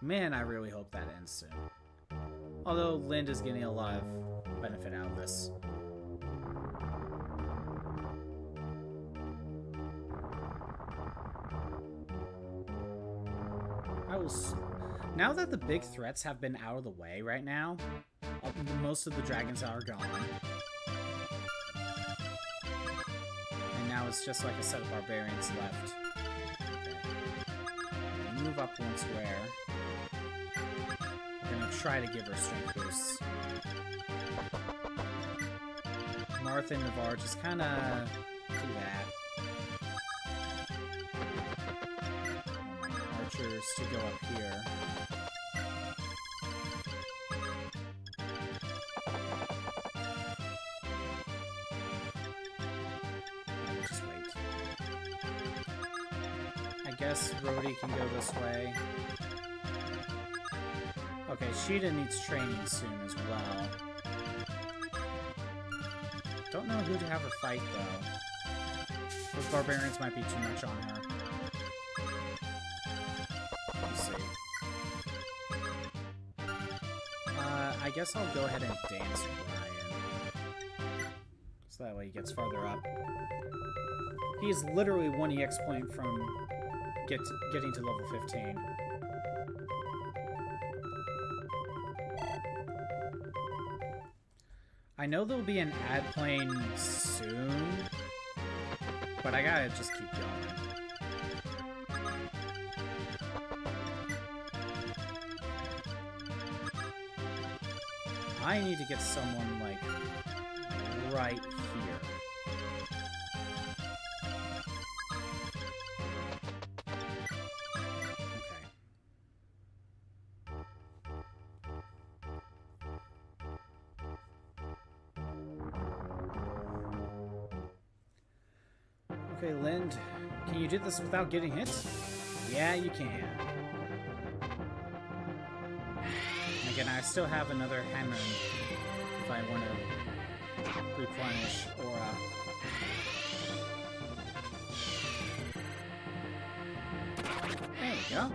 Man, I really hope that ends soon. Although Linde is getting a lot of benefit out of this. Now that the big threats have been out of the way right now, uh, most of the dragons are gone. And now it's just like a set of barbarians left. Okay. Move up one square. We're gonna try to give her strength boosts. Martha and Navarre just kinda do that. Archers to go up here. Rhodey can go this way. Okay, Sheeta needs training soon as well. Don't know who to have her fight, though. Those barbarians might be too much on her. Let's see. Uh, I guess I'll go ahead and dance Ryan. So that way he gets farther up. He is literally one EX point from get getting to level 15. I know there'll be an ad playing soon, but I gotta just keep going. I need to get someone, like, right without getting hit? Yeah, you can. And again, I still have another hammer if I want to replenish. Uh, there we go.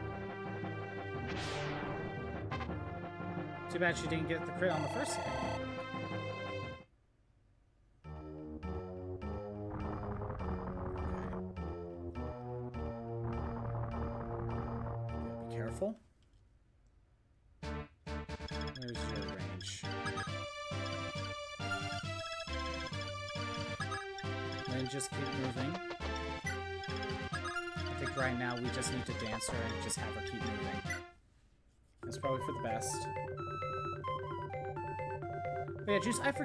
Too bad she didn't get the crit on the first hit.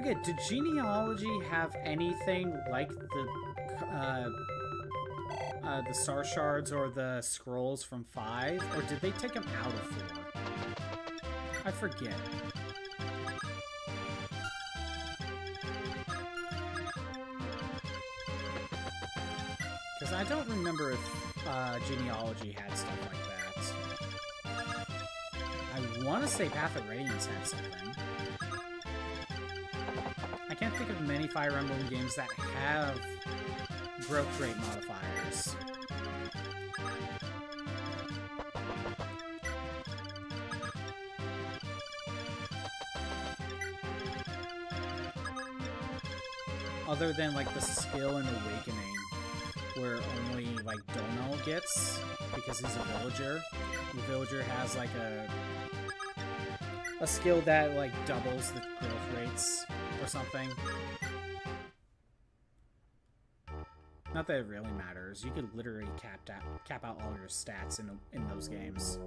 Forget, did Genealogy have anything like the uh, uh, the Star Shards or the Scrolls from 5? Or did they take them out of 4? I forget. Because I don't remember if uh, Genealogy had stuff like that. I want to say Path of Radiance had something. Many Fire Emblem games that have growth rate modifiers. Other than like the skill and awakening, where only like Dono gets because he's a villager. The villager has like a a skill that like doubles the growth rates or something. Not that it really matters. You could literally cap out cap out all your stats in in those games.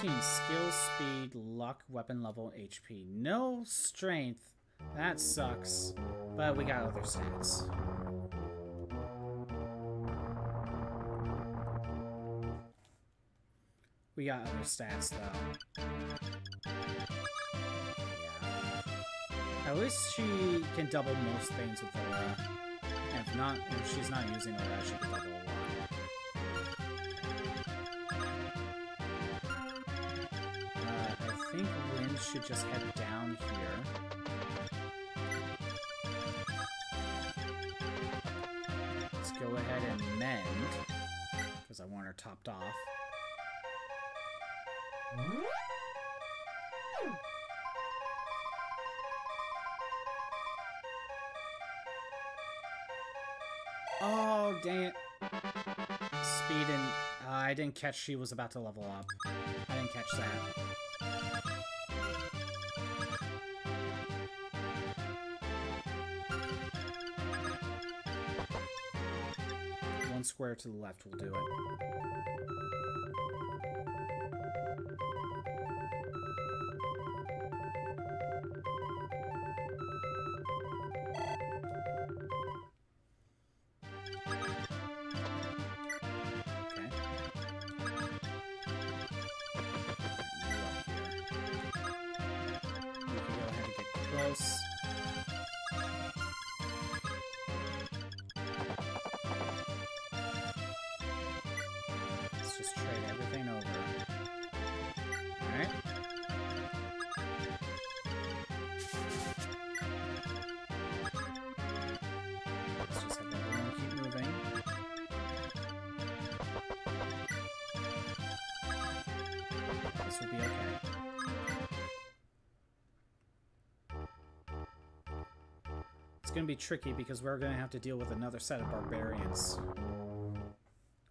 15, skill, speed, luck, weapon level, HP. No strength. That sucks. But we got other stats. We got other stats though. Yeah. At least she can double most things with Aura. And if not, if she's not using Aura, she can double should just head down here. Let's go ahead and mend, because I want her topped off. Oh, dang it. Speed and... Uh, I didn't catch she was about to level up. I didn't catch that. Square to the left will do it. Tricky because we're gonna have to deal with another set of barbarians.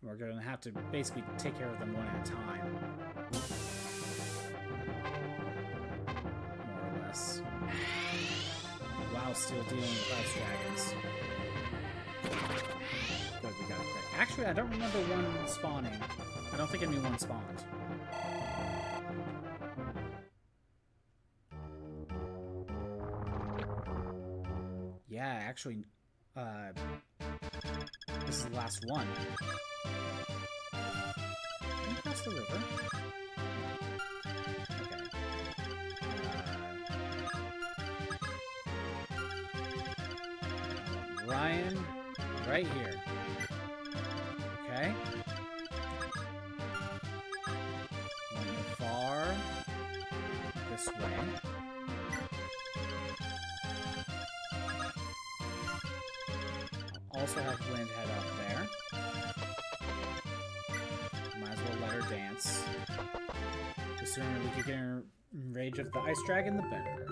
We're gonna have to basically take care of them one at a time. More or less. While still dealing with ice dragons. Good, we got it. Actually, I don't remember one spawning. I don't think a new one spawned. Actually, uh, this is the last one. Can cross the river? Okay. Uh, Ryan, right here. Also have Blind head up there. Might as well let her dance. The sooner we can get in rage of the ice dragon, the better.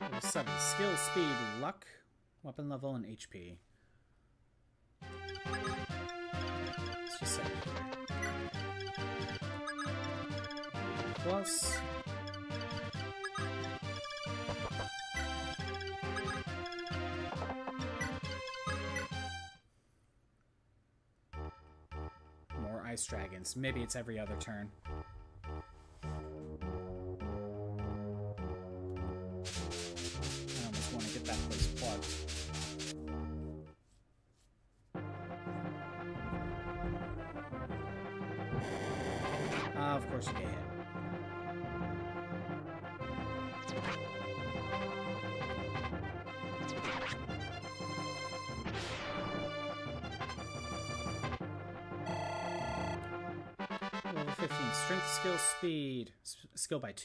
Level 7. Skill, speed, luck, weapon level, and HP. Let's just set Plus. More ice dragons. Maybe it's every other turn.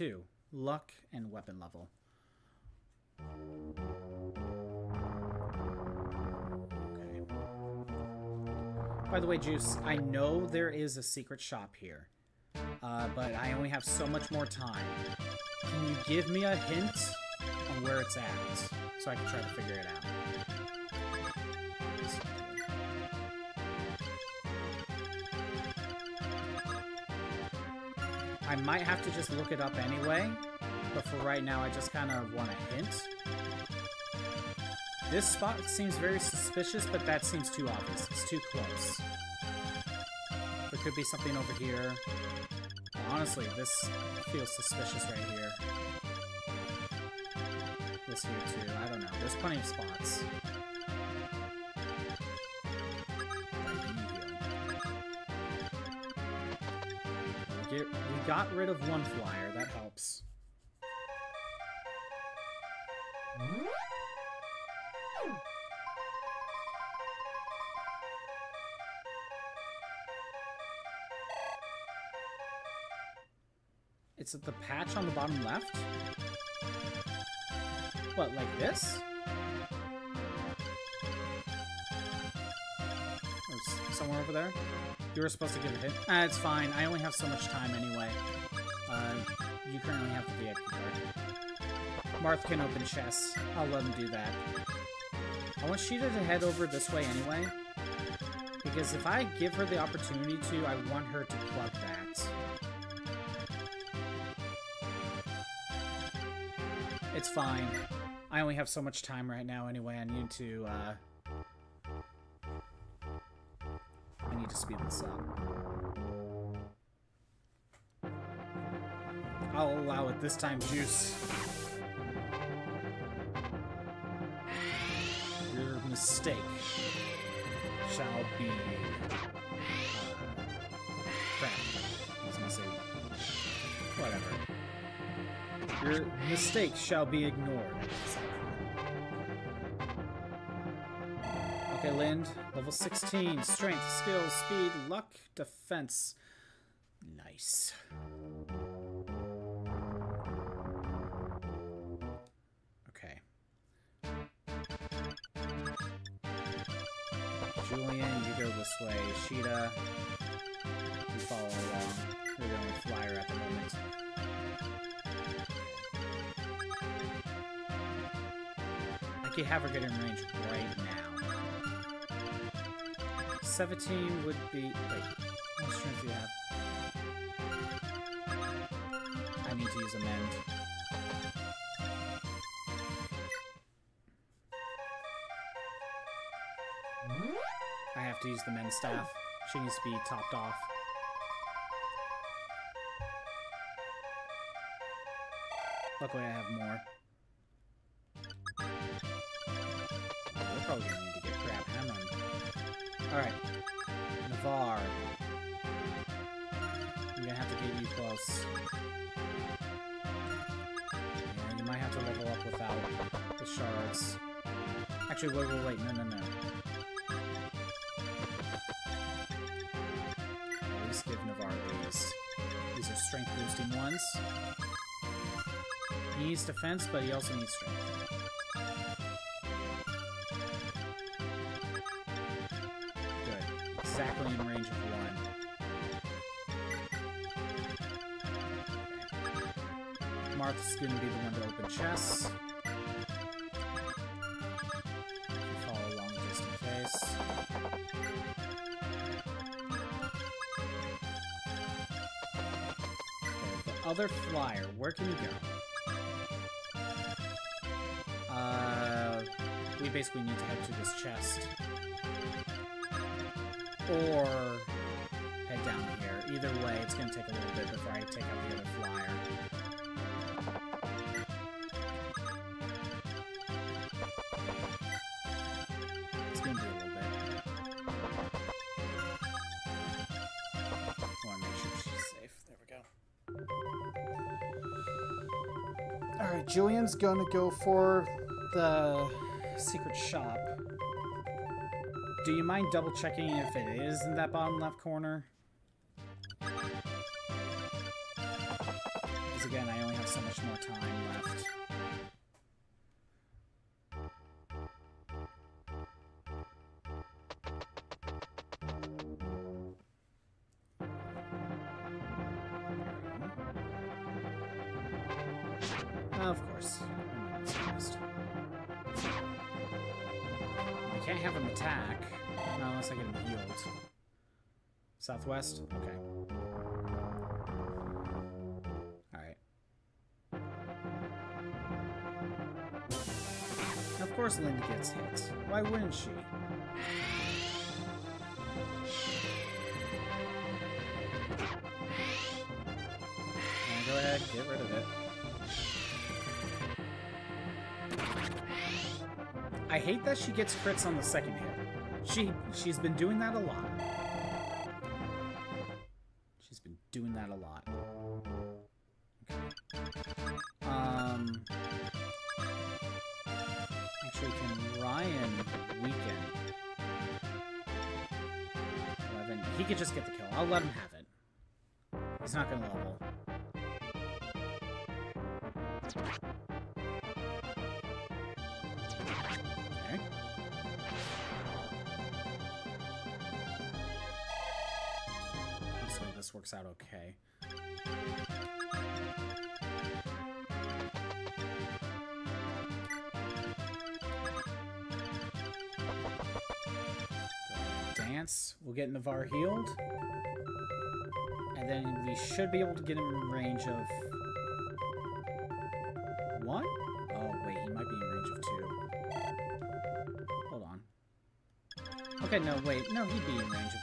2. Luck, and weapon level. Okay. By the way, Juice, I know there is a secret shop here, uh, but I only have so much more time. Can you give me a hint on where it's at so I can try to figure it out? I might have to just look it up anyway, but for right now I just kind of want a hint. This spot seems very suspicious, but that seems too obvious. It's too close. There could be something over here. Honestly, this feels suspicious right here. This here too. I don't know. There's plenty of spots. Got rid of one flyer. That helps. It's at the patch on the bottom left? What, like this? Somewhere over there? You were supposed to give a hit. Ah, it's fine. I only have so much time anyway. Uh, you currently have the VIP card. Marth can open chests. I'll let him do that. I want Sheeta to head over this way anyway. Because if I give her the opportunity to, I want her to plug that. It's fine. I only have so much time right now anyway. I need to, uh... to speed this up. I'll allow it this time, Juice. Your mistake shall be... Uh, crap. I was gonna say... Whatever. Your mistake shall be ignored. Okay, Linde. Level 16. Strength, skill, speed, luck, defense. Nice. Okay. Julian, you go this way. Sheeta, you follow along. You're the only flyer at the moment. I could have her get in range right now. 17 would be... Wait, how strength do you have? I need to use amend. I have to use the men's staff. She needs to be topped off. Luckily I have more. Alright. Navarre. I'm gonna have to get you close. Yeah, you might have to level up without the shards. Actually, wait, wait, wait, no, no, no. At least give Navarre these. These are strength boosting ones. He needs defense, but he also needs strength. Gonna be the one to open chests. Follow along just in case. Okay, the other flyer, where can you go? Uh, we basically need to head to this chest. Or head down here. Either way, it's to take a little bit before I take out the other flyer. Alright, Julian's gonna go for the secret shop. Do you mind double checking if it is in that bottom left corner? Because again, I only have so much more time left. Hate that she gets crits on the second hit. She she's been doing that a lot. We'll get Navarre healed. And then we should be able to get him in range of... One? Oh, wait, he might be in range of two. Hold on. Okay, no, wait. No, he'd be in range of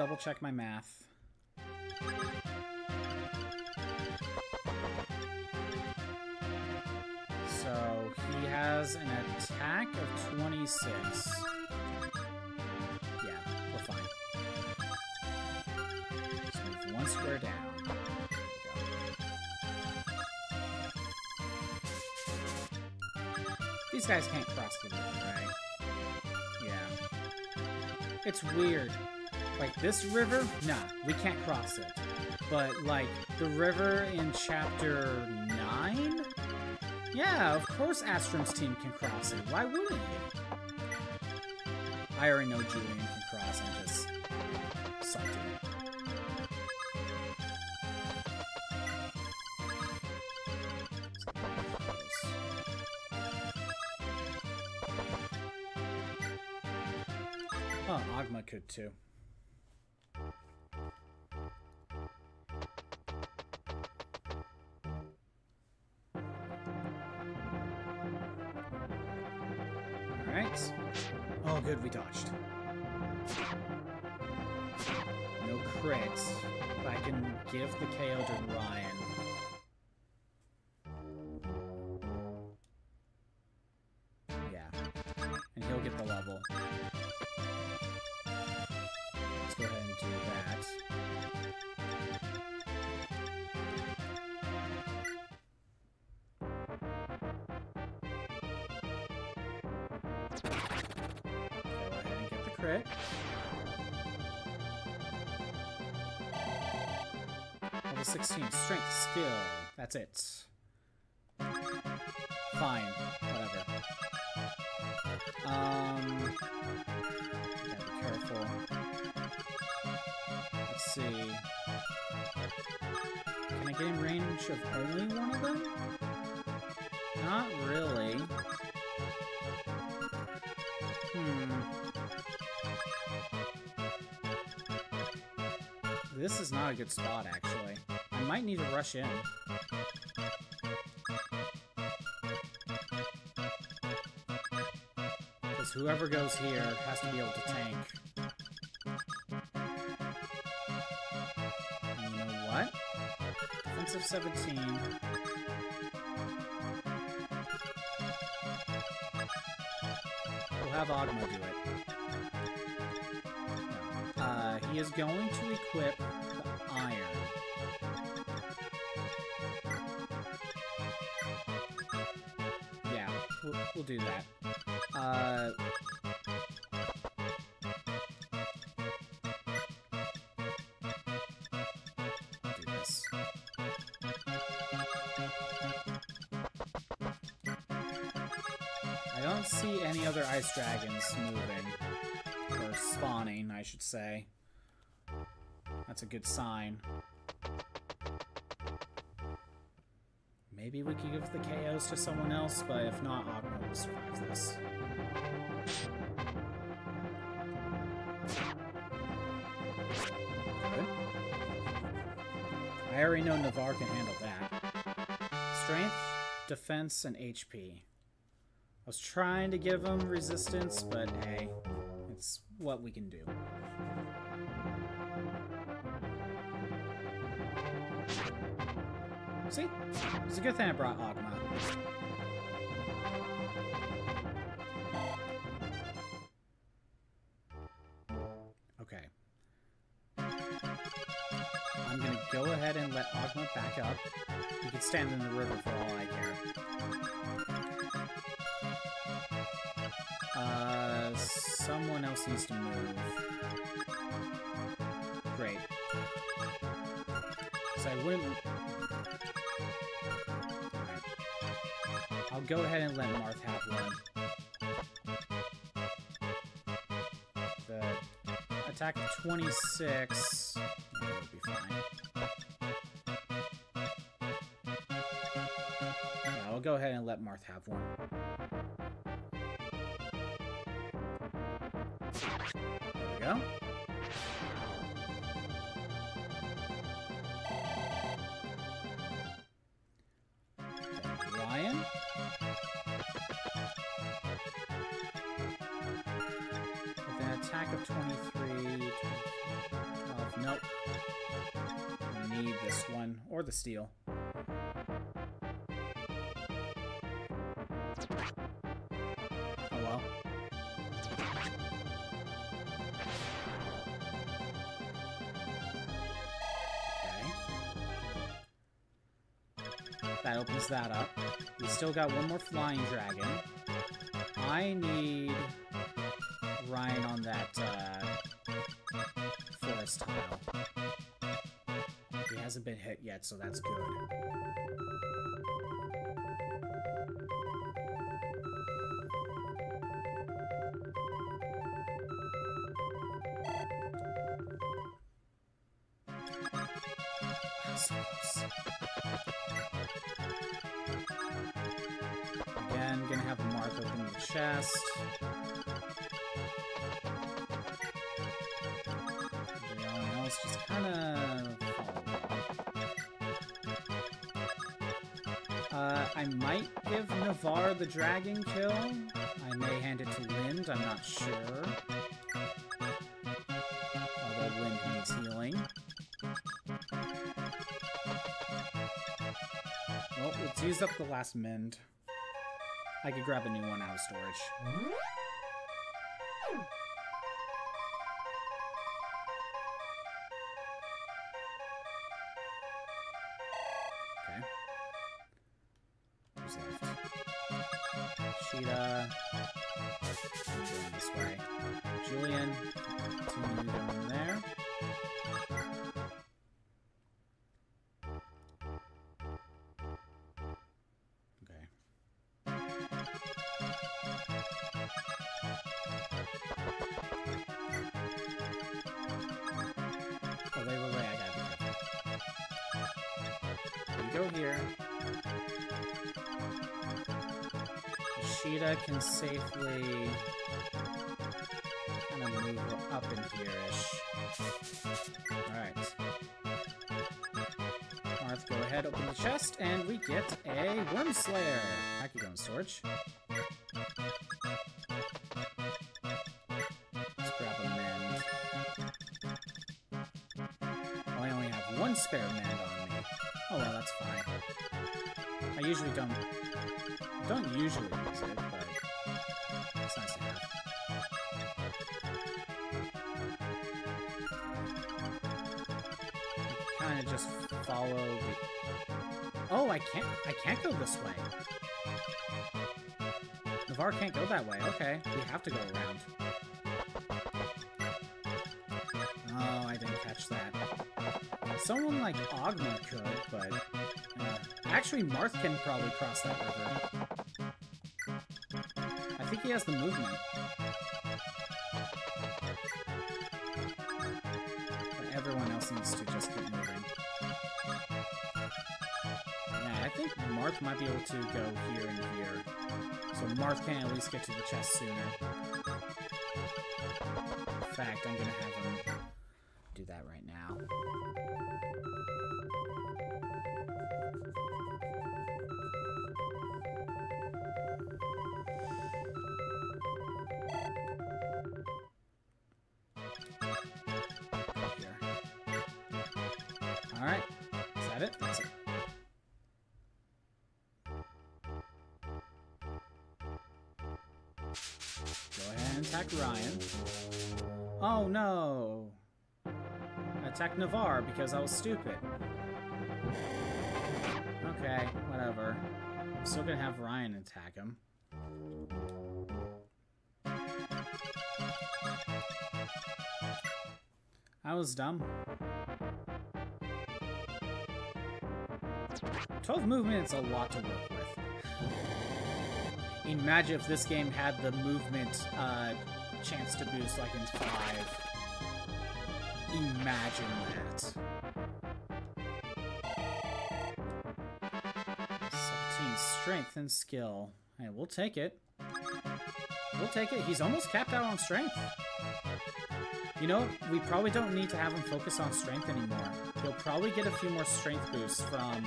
double check my math. So he has an attack of 26. Yeah, we're fine. Move one square down. These guys can't cross the river, right? Yeah. It's weird. Like, this river, nah, we can't cross it. But, like, the river in Chapter 9? Yeah, of course Astram's team can cross it. Why wouldn't he? I already know Julian can cross, I'm just salty. Oh, Ogma could too. Go ahead and get the crit. Level 16, strength, skill. That's it. Fine, whatever. Um, gotta be careful. Let's see. Can I get in range of only one of them? Not really. This is not a good spot, actually. I might need to rush in. Because whoever goes here has to be able to tank. And you know what? Defensive 17. We'll have Ogma do it. He is going to equip the iron. Yeah, we'll, we'll do that. Uh, see any other ice dragons moving. Or spawning, I should say. That's a good sign. Maybe we could give the KOs to someone else, but if not, Ogma will survive this. I already know Navarre can handle that. Strength, defense, and HP. I was trying to give him resistance, but hey, it's what we can do. It's a good thing I brought Ogma. Okay. I'm gonna go ahead and let Ogma back up. He can stand in the river for all I care. Uh, someone else needs to move. Great. So I wouldn't... go ahead and let Marth have one. The attack of 26... Yeah, it'll be fine. Yeah, I'll go ahead and let Marth have one. There we go. 23, 12, nope. I need this one, or the steel. Oh. That opens that up. We still got one more flying dragon. I need Ryan on that uh, forest tile. He hasn't been hit yet, so that's good. Again, gonna have Marth open the chest. I might give Navarre the dragon kill. I may hand it to Linde, I'm not sure. Although Linde needs healing. Well, let's use up the last mend. I could grab a new one out of storage. Safely kind of move up in here-ish. Alright. Marth, go ahead, open the chest, and we get a Wyrmslayer. In storage. Let's grab a mend. Oh, I only have one spare mend on me. Oh well, that's fine. I usually don't don't usually use it, but follow. Oh, I can't. I can't go this way. Navarre can't go that way. Okay, we have to go around. Oh, I didn't catch that. Someone like Ogma could, but uh, actually, Marth can probably cross that river. I think he has the movement. But everyone else needs to just keep moving. Marth might be able to go here and here. So Marth can at least get to the chest sooner. In fact, I'm gonna have him do that right now. Alright. Is that it? That's it. Attack Ryan. Oh no! Attack Navarre because I was stupid. Okay, whatever. I'm still gonna have Ryan attack him. I was dumb. 12 movements a lot to work with. Imagine if this game had the movement uh, chance to boost like in 5. Imagine that. 17 strength and skill. Hey, we'll take it. We'll take it. He's almost capped out on strength. You know, we probably don't need to have him focus on strength anymore. He'll probably get a few more strength boosts from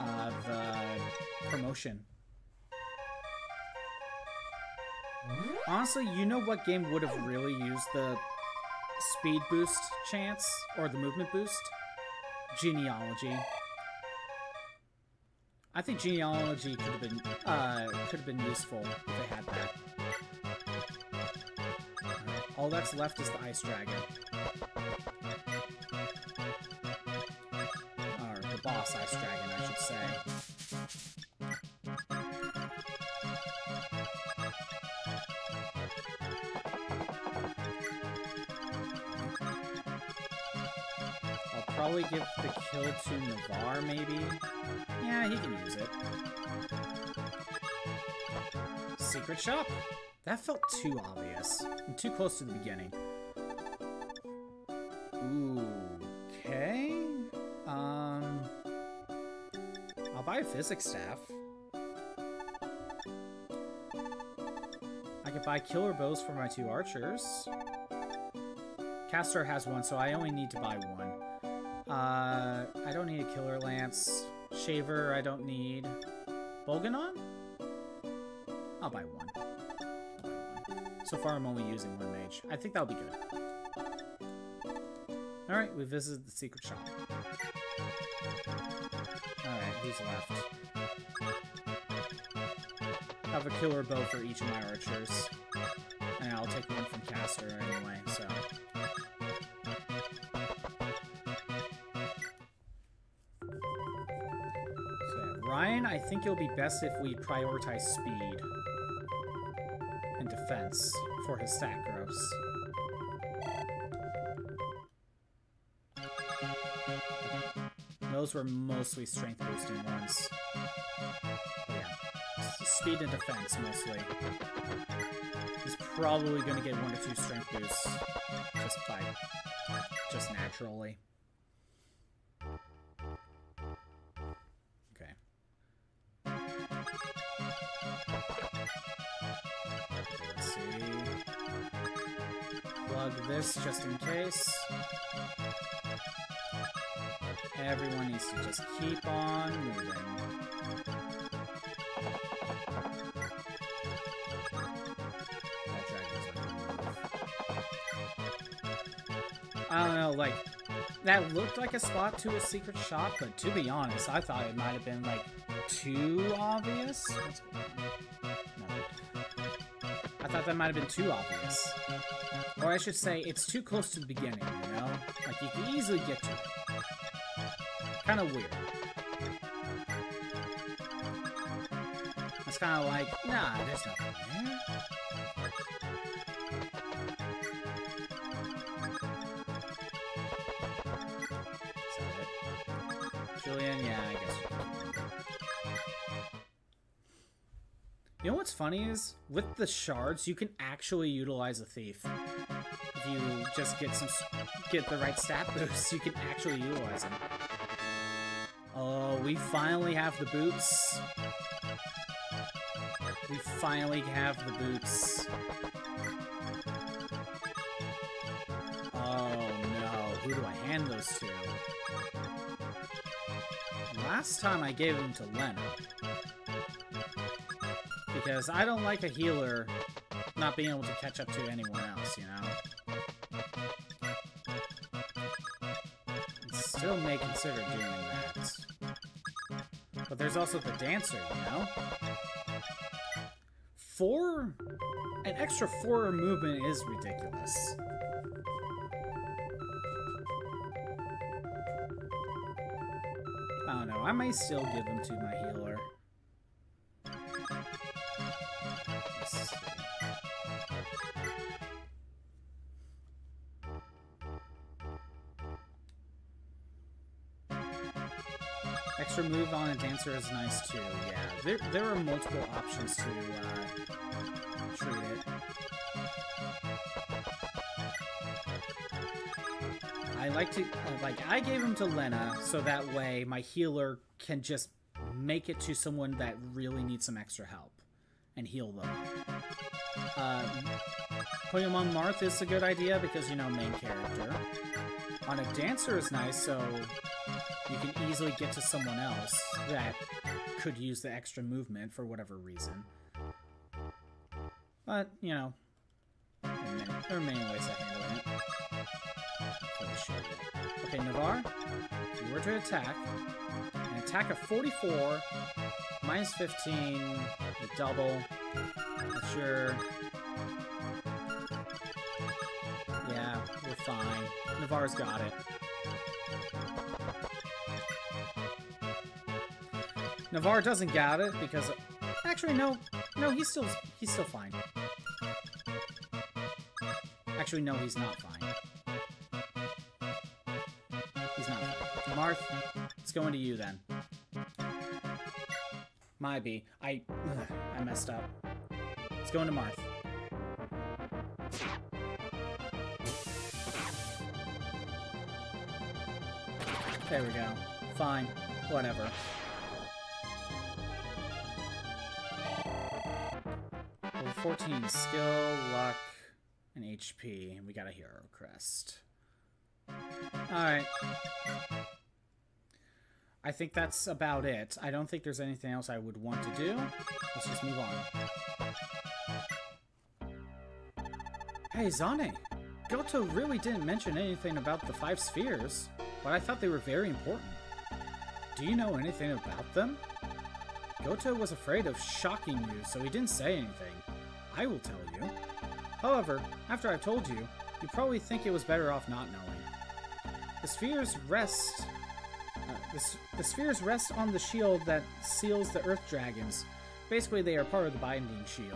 uh, the promotion. Honestly, you know what game would have really used the speed boost chance or the movement boost? Genealogy. I think genealogy could have been uh, could have been useful if they had that. All that's left is the ice dragon. Or the boss ice dragon, I should say. Probably give the kill to Navarre, maybe. Yeah, he can use it. Secret shop? That felt too obvious. I'm too close to the beginning. Ooh, Okay. Um... I'll buy a physics staff. I could buy killer bows for my two archers. Castor has one, so I only need to buy one. I don't need a killer lance. Shaver, I don't need. Bolganon? I'll buy one. So far, I'm only using one mage. I think that'll be good. Alright, we visited the secret shop. Alright, who's left? I have a killer bow for each of my archers. And I'll take one from Castor anyway, so... think it'll be best if we prioritize speed and defense for his stat growths. Those were mostly strength boosting ones. Yeah, speed and defense mostly. He's probably to get one or two strength boosts just by, just naturally. Just in case. Everyone needs to just keep on moving. I don't know, like, that looked like a spot to a secret shop, but to be honest, I thought it might have been, like, too obvious. That might have been too obvious. Or I should say, it's too close to the beginning, you know? Like, you can easily get to it. Kind of weird. It's kind of like, nah, there's nothing there. Funny is, with the shards, you can actually utilize a thief If you just get some get the right stat [laughs] boosts, you can actually utilize them. Oh, we finally have the boots. We finally have the boots. Oh no, who do I hand those to? Last time I gave them to Lena. Because I don't like a healer not being able to catch up to anyone else, you know? still may consider doing that. But there's also the dancer, you know? Four... An extra four movement is ridiculous. Oh, I don't know, I may still give them to my healer. Is nice too, yeah. There, there are multiple options to uh, treat it. I like to, uh, like, I gave him to Lena, so that way my healer can just make it to someone that really needs some extra help. and heal them. Um, putting them on Marth is a good idea because, you know, main character. On a Dancer is nice, so you can easily get to someone else that could use the extra movement for whatever reason. But, you know, there are many ways of handling it. Okay, Navarre, if you were to attack, an attack of 44, minus 15, you double, that's your... Yeah, we're fine. Navarre's got it. Navarre doesn't get it because... Actually, no. No, he's still he's still fine. Actually, no, he's not fine. He's not fine. Marth, it's going to you then. My B. I... Ugh, I messed up. It's going to Marth. There we go. Fine. Whatever. 14, skill, luck, and HP. And we got a hero crest. Alright. I think that's about it. I don't think there's anything else I would want to do. Let's just move on. Hey, Zane! Goto really didn't mention anything about the five spheres but I thought they were very important. Do you know anything about them? Goto was afraid of shocking you, so he didn't say anything. I will tell you. However, after I've told you, you probably think it was better off not knowing. The spheres rest... Uh, the, the spheres rest on the shield that seals the Earth Dragons. Basically, they are part of the Binding Shield.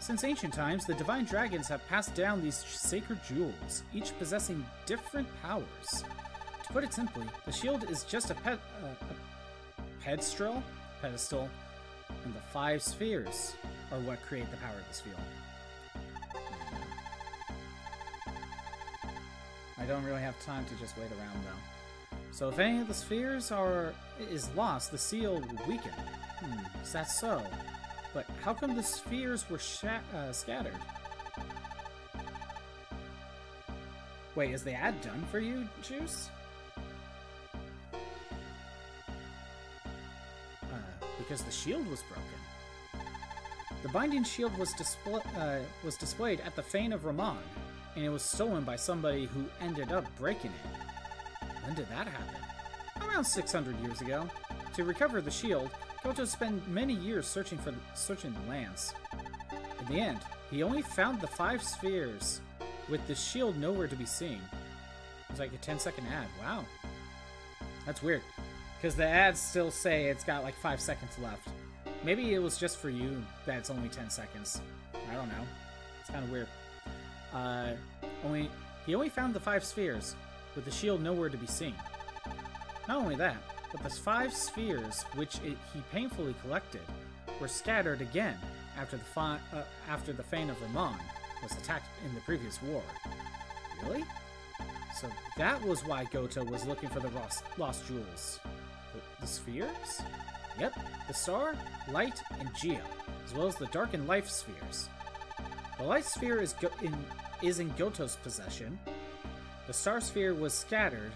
Since ancient times, the Divine Dragons have passed down these sacred jewels, each possessing different powers. To put it simply, the shield is just a, uh, a pedestal, pedestal, and the five spheres are what create the power of this field. I don't really have time to just wait around though. So if any of the spheres are is lost, the seal will weaken. Hmm, is that so? But how come the spheres were uh, scattered? Wait, is the ad done for you, Juice? because the shield was broken. The binding shield was, display, uh, was displayed at the Fane of Raman, and it was stolen by somebody who ended up breaking it. When did that happen? Around 600 years ago. To recover the shield, Goto spent many years searching for the, searching the lands. In the end, he only found the five spheres, with the shield nowhere to be seen. It was like a 10 second ad. Wow. That's weird. Because the ads still say it's got like 5 seconds left. Maybe it was just for you that it's only 10 seconds. I don't know. It's kind of weird. Uh, only He only found the 5 spheres, with the shield nowhere to be seen. Not only that, but the 5 spheres which it, he painfully collected were scattered again after the, uh, after the Fane of Raman was attacked in the previous war. Really? So that was why Goto was looking for the lost, lost jewels. The, the spheres? Yep, the star, light, and geo, as well as the dark and life spheres. The light sphere is, in, is in Goto's possession. The star sphere was scattered,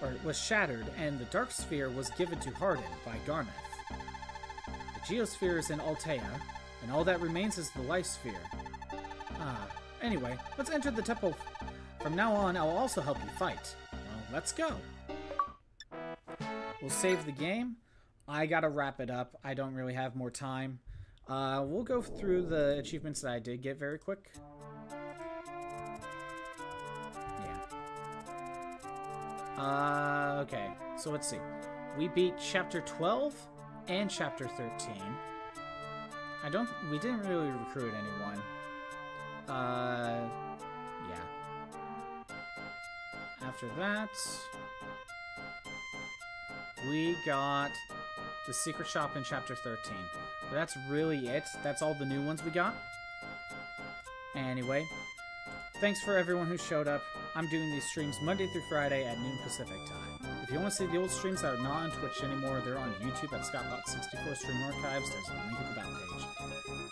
or was shattered, and the dark sphere was given to Hardin by Gharnef. The geosphere is in Altea, and all that remains is the life sphere. Ah, anyway, let's enter the temple. From now on, I'll also help you fight. Well, let's go. We'll save the game. I gotta wrap it up. I don't really have more time. Uh, we'll go through the achievements that I did get very quick. Yeah. Uh, okay, so let's see. We beat Chapter 12 and Chapter 13. I don't... We didn't really recruit anyone. Uh, yeah. After that we got the secret shop in chapter 13. But that's really it. That's all the new ones we got. Anyway, thanks for everyone who showed up. I'm doing these streams Monday through Friday at noon Pacific time. If you want to see the old streams that are not on Twitch anymore, they're on YouTube at ScottBot64 Stream Archives. There's a link at the about page.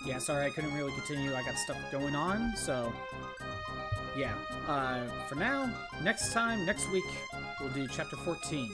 Yeah, sorry I couldn't really continue. I got stuff going on, so yeah. Uh, for now, next time, next week, we'll do chapter 14.